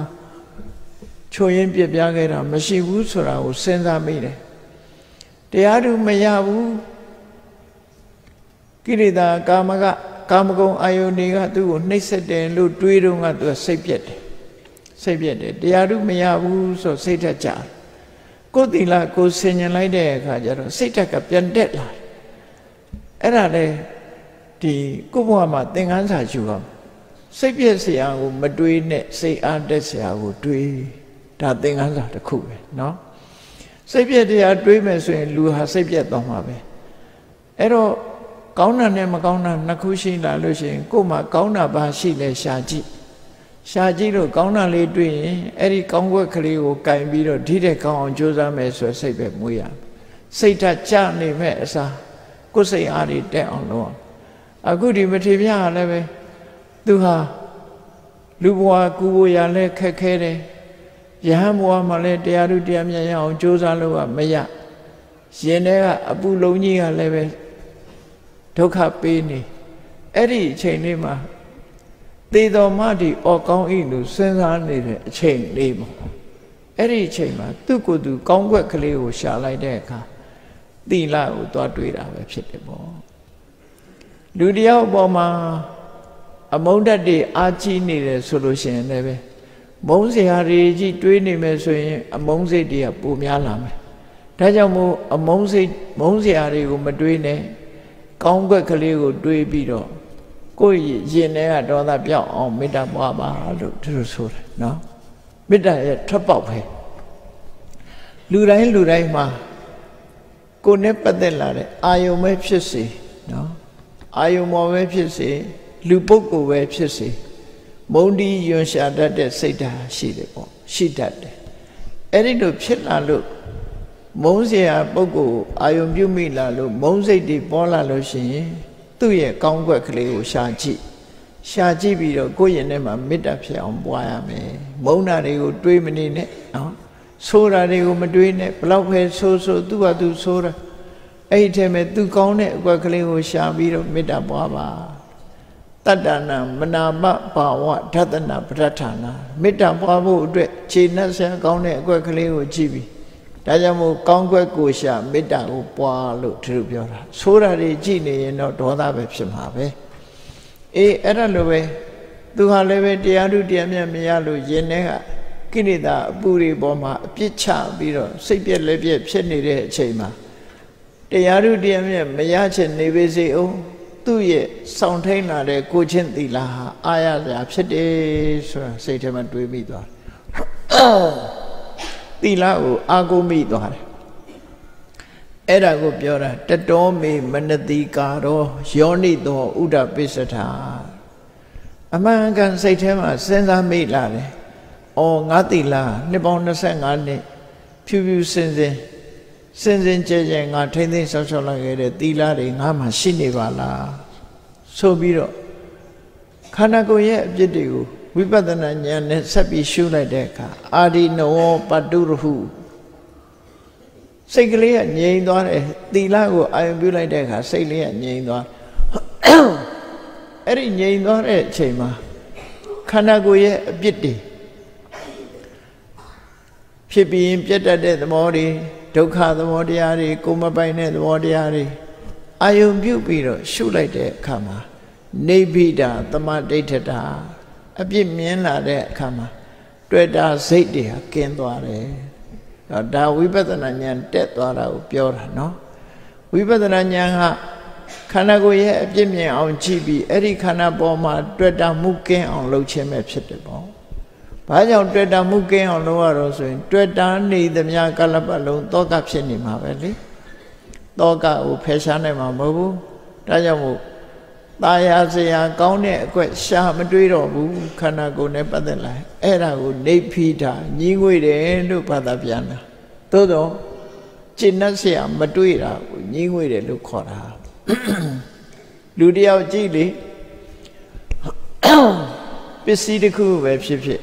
ချိုးရင်ပြပြခဲ့တာမရှိဘူးဆိုတာကိုစဉ်းစားမိတယ်တရားသူမရဘူးကိရိတာကာမက ကာမဂုဏ်အာယုန်တွေကသူ့ကိုနှိပ်စက်တယ်လို့တွေးတော့ကသူကစိတ်ပြက်တယ်စိတ်ပြက်တယ်တရားသူမရဘူးဆိုစိတ်ထက်ကြကိုယ်တိလာကိုဆင်ញင်လိုက်တဲ့အခါကျတော့စိတ်ထက်ကပြန်တက်လာအဲ့ဒါလေဒီကိုယ့်ဘဝမှာသင်္ကန်းစာယူအောင်စိတ်ပြက်เสียကိုမတွေးနဲ့စိတ်အားတက်เสียကိုတွေးဒါသင်္ကန်းစာတစ်ခုပဲเนาะစိတ်ပြက်တရားတွေးမယ်ဆိုရင်လူဟာစိတ်ပြက်သွားမှာပဲအဲ့တော့ ကောင်းတာနဲ့မကောင်းတာနှစ်ခုရှိလာလို့ရှိရင်ကိုယ်မှာကောင်းတာဘာရှိလဲရှာကြည့်ရှာကြည့်လို့ကောင်းတာလေးတွေ့ရင်အဲ့ဒီကောင်းွက်ကလေးကိုကင်ပြီးတော့ဒီတဲ့ကောင်းအောင်ကြိုးစားမယ်ဆိုစိတ်ပဲမွေးရစိတ်ဓာတ်ကြနေမဲ့အစားကိုယ်စိတ်အားတွေတက်အောင်လုပ်အောင်အခုဒီမထေပြကလည်းပဲသူဟာလူဘဝကူဘဝရလဲခက်ခဲတယ်ယဟန်ဘဝမှာလည်းတရားဓုတရားမြတ်ရအောင်ကြိုးစားလို့ကမရရင်ထဲကအပူလုံးကြီးကလည်းပဲ ဒုက္ခပေးနေအဲ့ဒီအချိန်လေးမှာသေတော်မဒီအော်ကောင်းဤလို့စဉ်းစားနေတဲ့အချိန်လေးပေါ့အဲ့ဒီအချိန်မှာသူ့ကိုယ်သူကောင်းကွက်ကလေးကိုရှာလိုက်တဲ့အခါသီလကိုသွားတွေးတာပဲဖြစ်တယ်ပေါ့လူတယောက်ပေါ်မှာအမုန်းတတ်တွေအာကြီးနေတယ်ဆိုလို့ရှိရင်လည်းပဲမုန်းစရာတွေကြီးတွေးနေမယ်ဆိုရင် အမုန်းစိတ်တွေကပိုများလာမယ်ဒါကြောင့်မို့အမုန်းစိတ်မုန်းစရာတွေကိုမတွေးနဲ့ ကောင်းကွက်ကလေးကိုတွေးပြီးတော့ကိုယ့်ရင်ထဲကဒေါသပြောက်အောင်မေတ္တာပွားပါလို့သူတို့ဆိုတယ်နော်မေတ္တာရဲ့ထွက်ပေါက်ပဲလူတိုင်းလူတိုင်းမှာကိုယ်နဲ့ပတ်သက်လာတဲ့အာယုံပဲဖြစ်စေနော်အာယုံမော်ပဲဖြစ်စေလူပုဂ္ဂိုလ်ပဲဖြစ်စေမုံဒီယွန်ရှာတတ်တဲ့စိတ်ဓာတ်ရှိတယ်ပေါ့ရှိတတ်တယ်အဲ့ဒီလိုဖြစ်လာလို့ မုန်းเสียပုဂ္ဂိုလ်အာယုံပြုမိလာလို့မုန်းစိတ်တွေပေါ်လာလို့ရှိရင်သူ့ရဲ့ကောင်းကွက်ကလေးကိုရှာကြည့်ရှာကြည့်ပြီးတော့ကိုယ့်ရင်ထဲမှာမေတ္တာဖြစ်အောင်ပွားရမယ်မုန်းတာတွေကို တွေးမနေနဲ့နော်ဆိုးတာတွေကိုမတွေးနဲ့ဘလောက်ပဲဆိုးဆိုးသူ့ဟာသူဆိုးတာအဲ့ဒီထဲမှာသူကောင်းတဲ့အကွက်ကလေးကိုရှာပြီးတော့မေတ္တာပွားပါတတ္တနာမနာမဘာဝဓတနာပဋ္ဌာနာမေတ္တာပွားဖို့အတွက်ခြေနဲ့ဆရာကောင်းတဲ့အကွက်ကလေးကိုကြည့်ပြီး ဒါကြောင့်မို့ကောင်းကွက်ကိုရှာမေတ္တာကိုပွားလို့သူတို့ပြောတာဆိုးတာတွေကြည့်နေရင်တော့ဒေါသပဲဖြစ်မှာပဲအေးအဲ့ဒါလိုပဲသူဟာလည်းပဲတရားဓုတရားမြတ်မရလို့ယင်ထဲကကိရိတာအပူတွေပေါ်မှာအပြစ်ချပြီးတော့စိတ်ပြက်လက်ပြက်ဖြစ်နေတဲ့အချိန်မှာတရားဓုတရားမြတ်မရချင်နေပါစေအောင်သူ့ရဲ့စောင့်ထိန်လာတဲ့ကိုချင်းသီလာဟာအာရစရာဖြစ်တယ်ဆိုတာစိတ်ထဲမှာတွေးမိသွားတယ် သီလကိုအာကိုမိသွားတယ်အဲ့ဒါကိုပြောတာတတောမေမနတိကာရောယောနိသောဥဒပိစထာအမှန်ကန်စိတ်ထဲမှာစဉ်းစားမိလာတယ်။အော်ငါသီလနှစ်ပေါင်း25နှစ်ဖြူဖြူစင်စင်စင်စင်ကြဲကြဲငါထိမ့်သိမ်းဆောက်ရှောက်လိုက်ခဲ့တဲ့သီလတွေငါမှရှိနေပါလားဆိုပြီးတော့ခန္ဓာကိုယ်ရဲ့အပြစ်တွေကို ဝိပဿနာဉာဏ်နဲ့ဆက်ပြီးရှုလိုက်တဲ့အခါအာဒီနဝပတုရဟုစိတ်ကလေးကငြိမ်သွားတယ်သီလကိုအာရုံပြုလိုက်တဲ့အခါစိတ်လေးကငြိမ်သွားအဲ့ဒီငြိမ်သွားတဲ့အချိန်မှာခန္ဓာကိုယ်ရဲ့အပြစ်တွေဖြစ်ပြီးရင်ပြတ်တတ်တဲ့သဘောတွေဒုက္ခသဘောတရားတွေကိုမပိုင်တဲ့သဘောတရားတွေအာယုံပြုပြီးတော့ရှုလိုက်တဲ့အခါမှာနေဗိဒသမဒိဋ္ဌတာ အပြစ်မြင်လာတဲ့အခါမှာတွေ့တာစိတ်တွေဟာကင်းသွားတယ်။ဒါဝိပဿနာဉာဏ်တက်သွားတာကိုပြောတာနော်။ဝိပဿနာဉာဏ်ကခန္ဓာကိုယ်ရဲ့အပြစ်မြင်အောင်ကြည့်ပြီးအဲ့ဒီခန္ဓာပေါ်မှာတွေ့တာမှုကင်းအောင်လုပ်ခြင်းပဲဖြစ်တယ်ပေါ့။ဘာကြောင့်တွေ့တာမှုကင်းအောင်လုပ်ရတော့ဆိုရင်တွေ့တာနေသမျှကလပတ်လုံးတောကဖြစ်နေမှာပဲလေ။တောကကိုဖယ်ရှားနိုင်မှာမဟုတ်ဘူး။ဒါကြောင့်မို့ ตาယာစရာကောင်းတဲ့အကွက်ရှာမတွေးတော့ဘူးခန္ဓာကိုယ်နဲ့ပတ်သက်လာအဲ့ဒါကိုနေဖိတာညီးငွေတယ်လို့ဘာသာပြန်တာသို့တော့ကျင့်တ်စရာမတွေးတာကိုညီးငွေတယ်လို့ခေါ်တာလူတယောက်ကြည့်လေပစ္စည်းတစ်ခုပဲဖြစ်ဖြစ်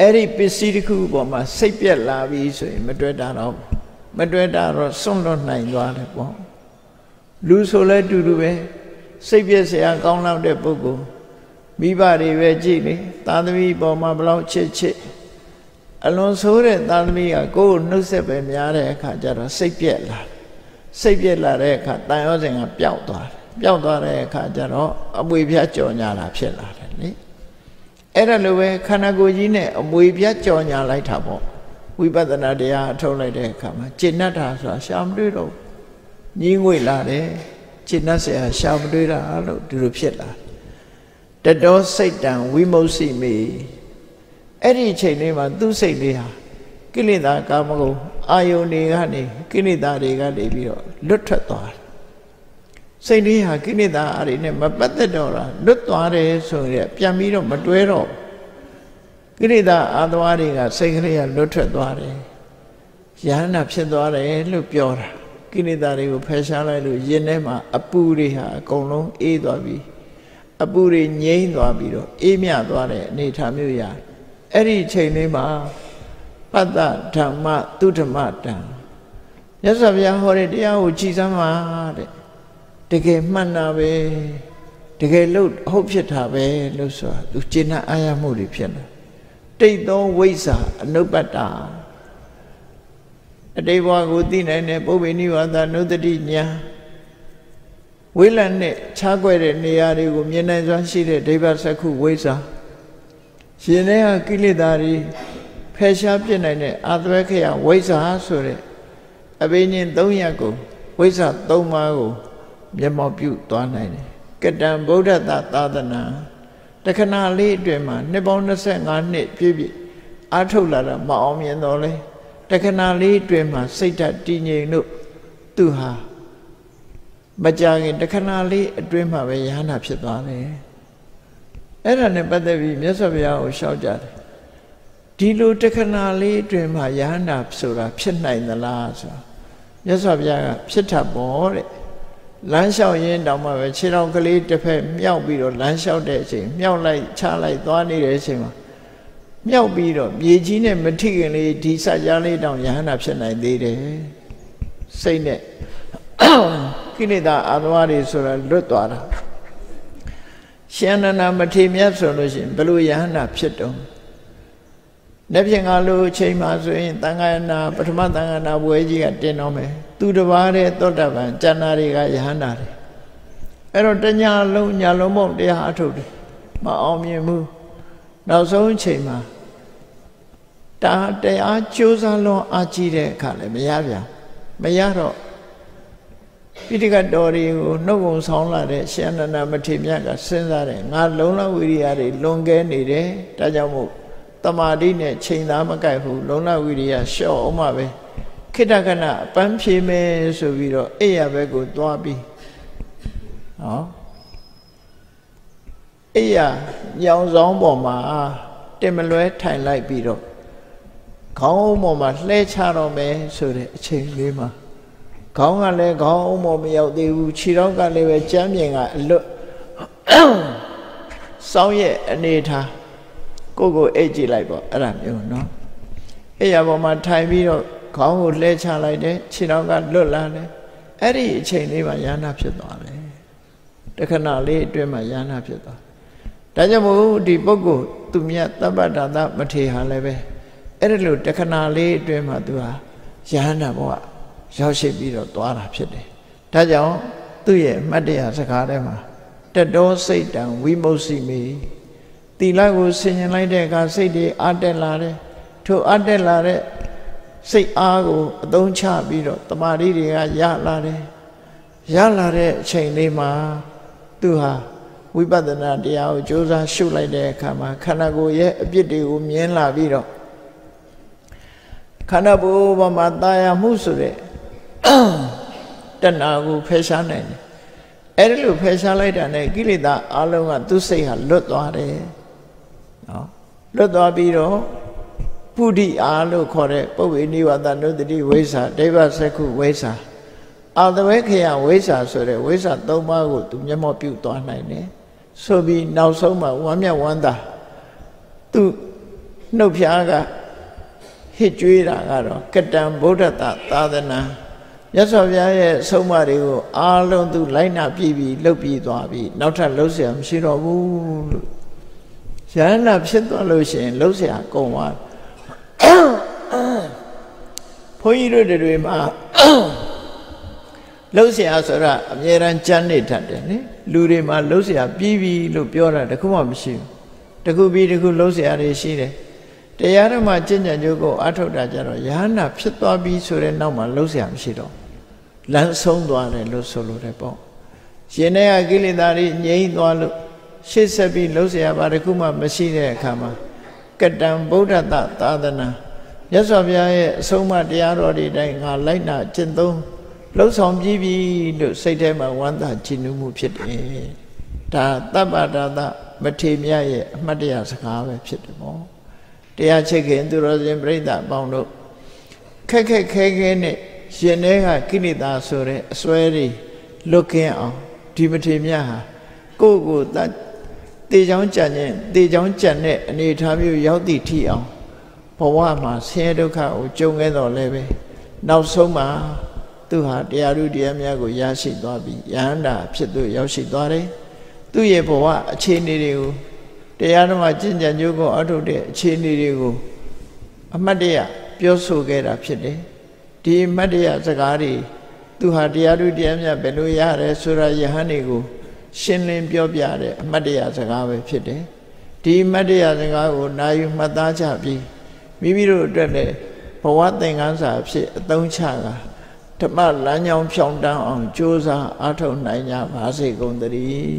အဲ့ဒီပစ္စည်းတစ်ခုပေါ်မှာစိတ်ပြက်လာပြီဆိုရင် မတွေ့တာတော့မတွေ့တာတော့စွန့်လွတ်နိုင်သွားတယ်ပေါ့ လူဆိုလဲတူတူပဲစိတ်ပြည့်စရာကောင်းလောက်တဲ့ပုဂ္ဂိုလ်မိဘတွေပဲကြည့်လေသာသမီပေါ်မှာဘလောက်ချစ်ချစ်အလွန်ဆိုးတဲ့သားသမီးကကိုယ်နှုတ်ဆက်ပဲများတဲ့အခါကျတော့စိတ်ပြက်လာစိတ်ပြက်လာတဲ့အခါတန်ရောစဉ်ကပျောက်သွားတယ်ပျောက်သွားတဲ့အခါကျတော့အမွေပြတ်ကြော်ညာလာဖြစ်လာတယ်လေအဲ့ဒါလိုပဲခန္ဓာကိုယ်ကြီးနဲ့အမွေပြတ်ကြော်ညာလိုက်တာပေါ့ဝိပဿနာတရားအထုတ်လိုက်တဲ့အခါမှာကျင့်တတ်တာဆိုတာရှာမတွေ့တော့ ညင်းငွေလာတယ်จิตတ်ဆရာရှာမတွေ့တာလို့ဒီလိုဖြစ်လာတတောစိတ်တံဝိမု ස්සി မေအဲ့ဒီအချိန်လေးမှာသူ့စိတ်လေးဟာကိလေသာကာမဂုဏ်အာယုန်တွေကနေကိလေသာတွေကနေပြီးတော့လွတ်ထွက်သွားတယ်စိတ်လေးဟာကိလေသာအားတွေနဲ့မပတ်သက်တော့တာလွတ်သွားတယ်ဆိုရင်ပြန်ပြီးတော့မတွဲတော့ကိလေသာအာသဝါတွေကစိတ်ကလေးကလွတ်ထွက်သွားတယ်ယ ahanan ဖြစ်သွားတယ်လို့ပြောတာ ကိလေသာတွေကိုဖယ်ရှားလိုက်လို့ယင်ထဲမှာအပူတွေဟာအကုန်လုံးအေးသွားပြီအပူတွေငြိမ့်သွားပြီးတော့အေးမြသွားတဲ့အနေအထားမျိုးရတယ်အဲ့ဒီချိန်လေးမှာပတ္တဓမ္မသူဓမ္မတံမြတ်စွာဘုရားဟောတဲ့တရားကိုကြည်စမ်းပါတဲ့တကယ်မှန်တာပဲတကယ်လို့ဟုတ်ဖြစ်တာပဲလို့ဆိုတာသူကျင့်အားရမှုတွေဖြစ်လာတိတ်သောဝိဇ္ဇာအနုပ္ပတ္တာ အတိတ်ဘဝကိုသိနိုင်တဲ့ပုဗ္ဗေနိဝါဒနုတ္တိညာဝိလန်နဲ့ခြားကွဲတဲ့နေရာတွေကိုမြင်နိုင်စွာရှိတဲ့ဒိဗ္ဗစက္ခုဝိဇ္ဇာရှင်ထဲကကိလေသာတွေဖယ်ရှားပြစ်နိုင်တဲ့အာသဝခယဝိဇ္ဇာဆိုတဲ့အဘိညာဉ်300ကိုဝိဇ္ဇာ3ပါးကိုမျက်မှောက်ပြုသွားနိုင်တယ်ကတံဗုဒ္ဓတာသာသနာတခဏလေးအတွင်းမှာနှစ်ပေါင်း25နှစ်ပြည့်ပြည့်အားထုတ်လာတာမအောင်မြင်တော့လေတ ခဏလေးအတွင်းမှာစိတ်ဓာတ်တည်ငြိမ်လို့သူဟာမကြခင်တခဏလေးအတွင်းမှာပဲယ ahanan ဖြစ်သွားတယ်အဲ့ဒါနဲ့ပတ်သက်ပြီးမြတ်စွာဘုရားကိုရှောက်ကြတယ်ဒီလိုတခဏလေးအတွင်းမှာယ ahanan ဆိုတာဖြစ်နိုင်သလားဆိုတာမြတ်စွာဘုရားကဖြစ်တာပေါ့တဲ့လမ်းလျှောက်ရင်းတောင်မှပဲခြေတော်ကလေးတစ်ဖက်မြောက်ပြီးတော့လမ်းလျှောက်တဲ့အချိန်မြောက်လိုက်ချလိုက်သွားနေတဲ့အချိန်မှာ မြောက်ပြီးတော့မြေကြီးနဲ့မထိခင်လေးဒီစကြားလေးတောင်ယဟနာဖြစ်နိုင်သေးတယ်စိတ်နဲ့ကိလေသာအာသဝတွေဆိုတာလွတ်သွားတာရှင်နနာမထေမြတ်ဆိုလို့ရှိရင်ဘလို့ယဟနာဖြစ်တော့လက်ဖြင့်ကလို့အချိန်မှဆိုရင်တန်ခါနာပထမတန်ခါနာဘွဲကြီးကတင်တော့မယ်သူတပါးတဲ့သောတပန်ကျန်နာတွေကယဟန္တာတွေအဲ့တော့တညာလုံးညာလုံးပေါင်းတရားအထုတ်တယ်မအောင်မြင်ဘူး နောက်ဆုံးအချိန်မှာတာတရားကြိုးစားလွန်အားကြီးတဲ့အခါလည်းမရပြန်မရတော့ပိဋကတော်တွေကိုနှုတ်ကုံဆောင်လာတဲ့ရှင်နန္ဒမထေမြတ်ကစဉ်းစားတယ်ငါလုံလဝိရိယတွေလွန်ကဲနေတယ်ဒါကြောင့်မို့တမာတိနဲ့ချိန်သားမကိုက်ဘူးလုံလဝိရိယလျှော့အောင်မှပဲခိတ္တကနအပန်းဖြေမယ်ဆိုပြီးတော့အိယာဘက်ကိုသွားပြီးနော် အိယာညောင်ဆောင်ပေါ်မှာတင်မလွဲထိုင်လိုက်ပြီးတော့ခေါင်းအုံးပေါ်မှာလှဲချတော့မယ်ဆိုတဲ့အချိန်လေးမှာခေါင်းကလည်းခေါင်းအုံးပေါ်မရောက်သေးဘူးခြေထောက်ကလည်းပဲကြမ်းပြင်ကအလွတ်စောင်းရဲ့အနေထားကိုကိုအိတ်ကြည့်လိုက်ပေါ့အဲ့ဒါမျိုးနော်အိယာပေါ်မှာထိုင်ပြီးတော့ခေါင်းကိုလှဲချလိုက်တယ်ခြေထောက်ကလွတ်လာတယ်အဲ့ဒီအချိန်လေးမှာယာနာဖြစ်သွားတယ်တခဏလေးအတွင်းမှာယာနာဖြစ်သွား ဒါကြောင့်မို့ဒီပုဂ္ဂိုလ်သူမြတ်တပ္ပဒါသမထေဟာလည်းပဲအဲ့ဒီလိုတခဏလေးအတွင်းမှာသူဟာယာနာဘဝရောက်ရှိပြီးတော့သွားတာဖြစ်တယ်ဒါကြောင့်သူ့ရဲ့အမှတ်တရစကားထဲမှာတတောစိတ်တံဝိမု सी မေတီလာကိုဆင်ញင်လိုက်တဲ့အခါစိတ်တွေအတက်လာတယ်ထိုအတက်လာတဲ့စိတ်အားကိုအသုံးချပြီးတော့တမာရီတွေကရလာတယ်ရလာတဲ့အချိန်လေးမှာသူဟာ ဝိပဿနာတရားကိုကြိုးစားရှုလိုက်တဲ့အခါမှာခန္ဓာကိုယ်ရဲ့အပြစ်တွေကိုမြင်လာပြီးတော့ခန္ဓာကိုယ်ပေါ်မှာတာယာမှုဆိုတဲ့တဏှာကိုဖယ်ရှားနိုင်တယ်အဲ့ဒီလိုဖယ်ရှားလိုက်တာနဲ့ကိလေသာအလုံးကသူ့စိတ်ဟာလွတ်သွားတယ်နော်လွတ်သွားပြီးတော့ပုဒိအာလို့ခေါ်တဲ့ပုဗ္ဗေနိဝါဒနုတ္တိဝိဇာဒိဗ္ဗစက္ခုဝိဇာအာသဝေခယဝိဇာဆိုတဲ့ဝိဇာ၃ပါးကိုသူမျက်မှောက်ပြုသွားနိုင်တယ် ဆိုပြီးနောက်ဆုံးမှာဝမ်းမြတ်ဝမ်းသာသူနှုတ်ဖျားကဟစ်ကြွေးတာကတော့ကတံဗုဒ္ဓတသာသနာရသော်ဘုရားရဲ့ဆုံးမတွေကိုအားလုံးသူလိုက်နာပြည့်ပြီးလှုပ်ပြီးသွားပြီးနောက်ထပ်လှုပ်เสียမရှိတော့ဘူးလို့ရဟန္တာဖြစ်သွားလို့ရှိရင်လှုပ်เสียကုန်သွား ဘုန်းကြီးတို့တွေမှာ လှုပ်ရှားဆိုတာအမြဲတမ်းကြမ်းနေတတ်တယ်နိလူတွေမှာလှုပ်ရှားပြီးပြီလို့ပြောတာတခုမှမရှိဘူးတခုပြီးတခုလှုပ်ရှားတွေရှိတယ်တရားဓမ္မကျင့်ကြံကြိုးကိုအထုတ်တာကြတော့ယဟနာဖြစ်သွားပြီဆိုတဲ့နောက်မှာလှုပ်ရှားမရှိတော့လမ်းဆုံးသွားတယ်လို့ဆိုလိုတယ်ပေါ့ရှင်တဲ့ကိလေသာတွေငြိမ့်သွားလို့ရှေ့ဆက်ပြီးလှုပ်ရှားပါတခုမှမရှိတဲ့အခါမှာကတံဗုဒ္ဓတသာသနာမြတ်စွာဘုရားရဲ့အဆုံးအမတရားတော်တွေတိုင်းငါလိုက်နာကျင့်သုံး လှုပ်ဆောင်ပြီးပြီလို့စိတ်ထဲမှာဝမ်းသာကြည်နူးမှုဖြစ်တယ်ဒါတပ္ပဒါသမထေမြတ်ရဲ့အမှတ်တရစကားပဲဖြစ်တယ်ပေါ့တရားချစ်ခင်သူတော်စင်ပြိဿအပေါင်းတို့ခက်ခက်ခဲခဲနဲ့ရှင်ထဲကကိလေသာဆိုတဲ့အစွဲတွေလွတ်ကင်းအောင်ဒီမထေမြတ်ဟာကိုယ့်ကိုယ်တတေချောင်းကြံ့ခြင်းတေချောင်းကြံ့တဲ့အနေအထားမျိုးရောက်သည့်ထိအောင်ဘဝမှာဆင်းရဲဒုက္ခကိုကြုံခဲ့တော့လည်းပဲနောက်ဆုံးမှာ သူဟာတရားဥတရားများကိုရရှိသွားပြီးယဟန္တာဖြစ်သူရောက်ရှိသွားတယ်သူ့ရဲ့ဘဝအခြေအနေတွေကိုတရားဓမ္မကျင့်ကြံကြိုးကိုအထုတ်တဲ့အခြေအနေတွေကိုအမတ်တရပြောဆိုခဲ့တာဖြစ်တယ်ဒီအမတ်တရစကားတွေသူဟာတရားဥတရားများဘယ်လိုရတယ်ဆိုတာယဟန်တွေကိုရှင်းလင်းပြောပြတဲ့အမတ်တရစကားပဲဖြစ်တယ်ဒီအမတ်တရစကားကိုနာယူမှတ်သားကြပြီးမိမိတို့အတွက်လည်းဘဝသင်္ကန်းစာဖြစ်အသုံးချတာ ဓမ္မလမ်းကြောင်းဖြောင်းတန်းအောင်ကြိုးစားအားထုတ်နိုင်ကြပါစေကုန်သတည်း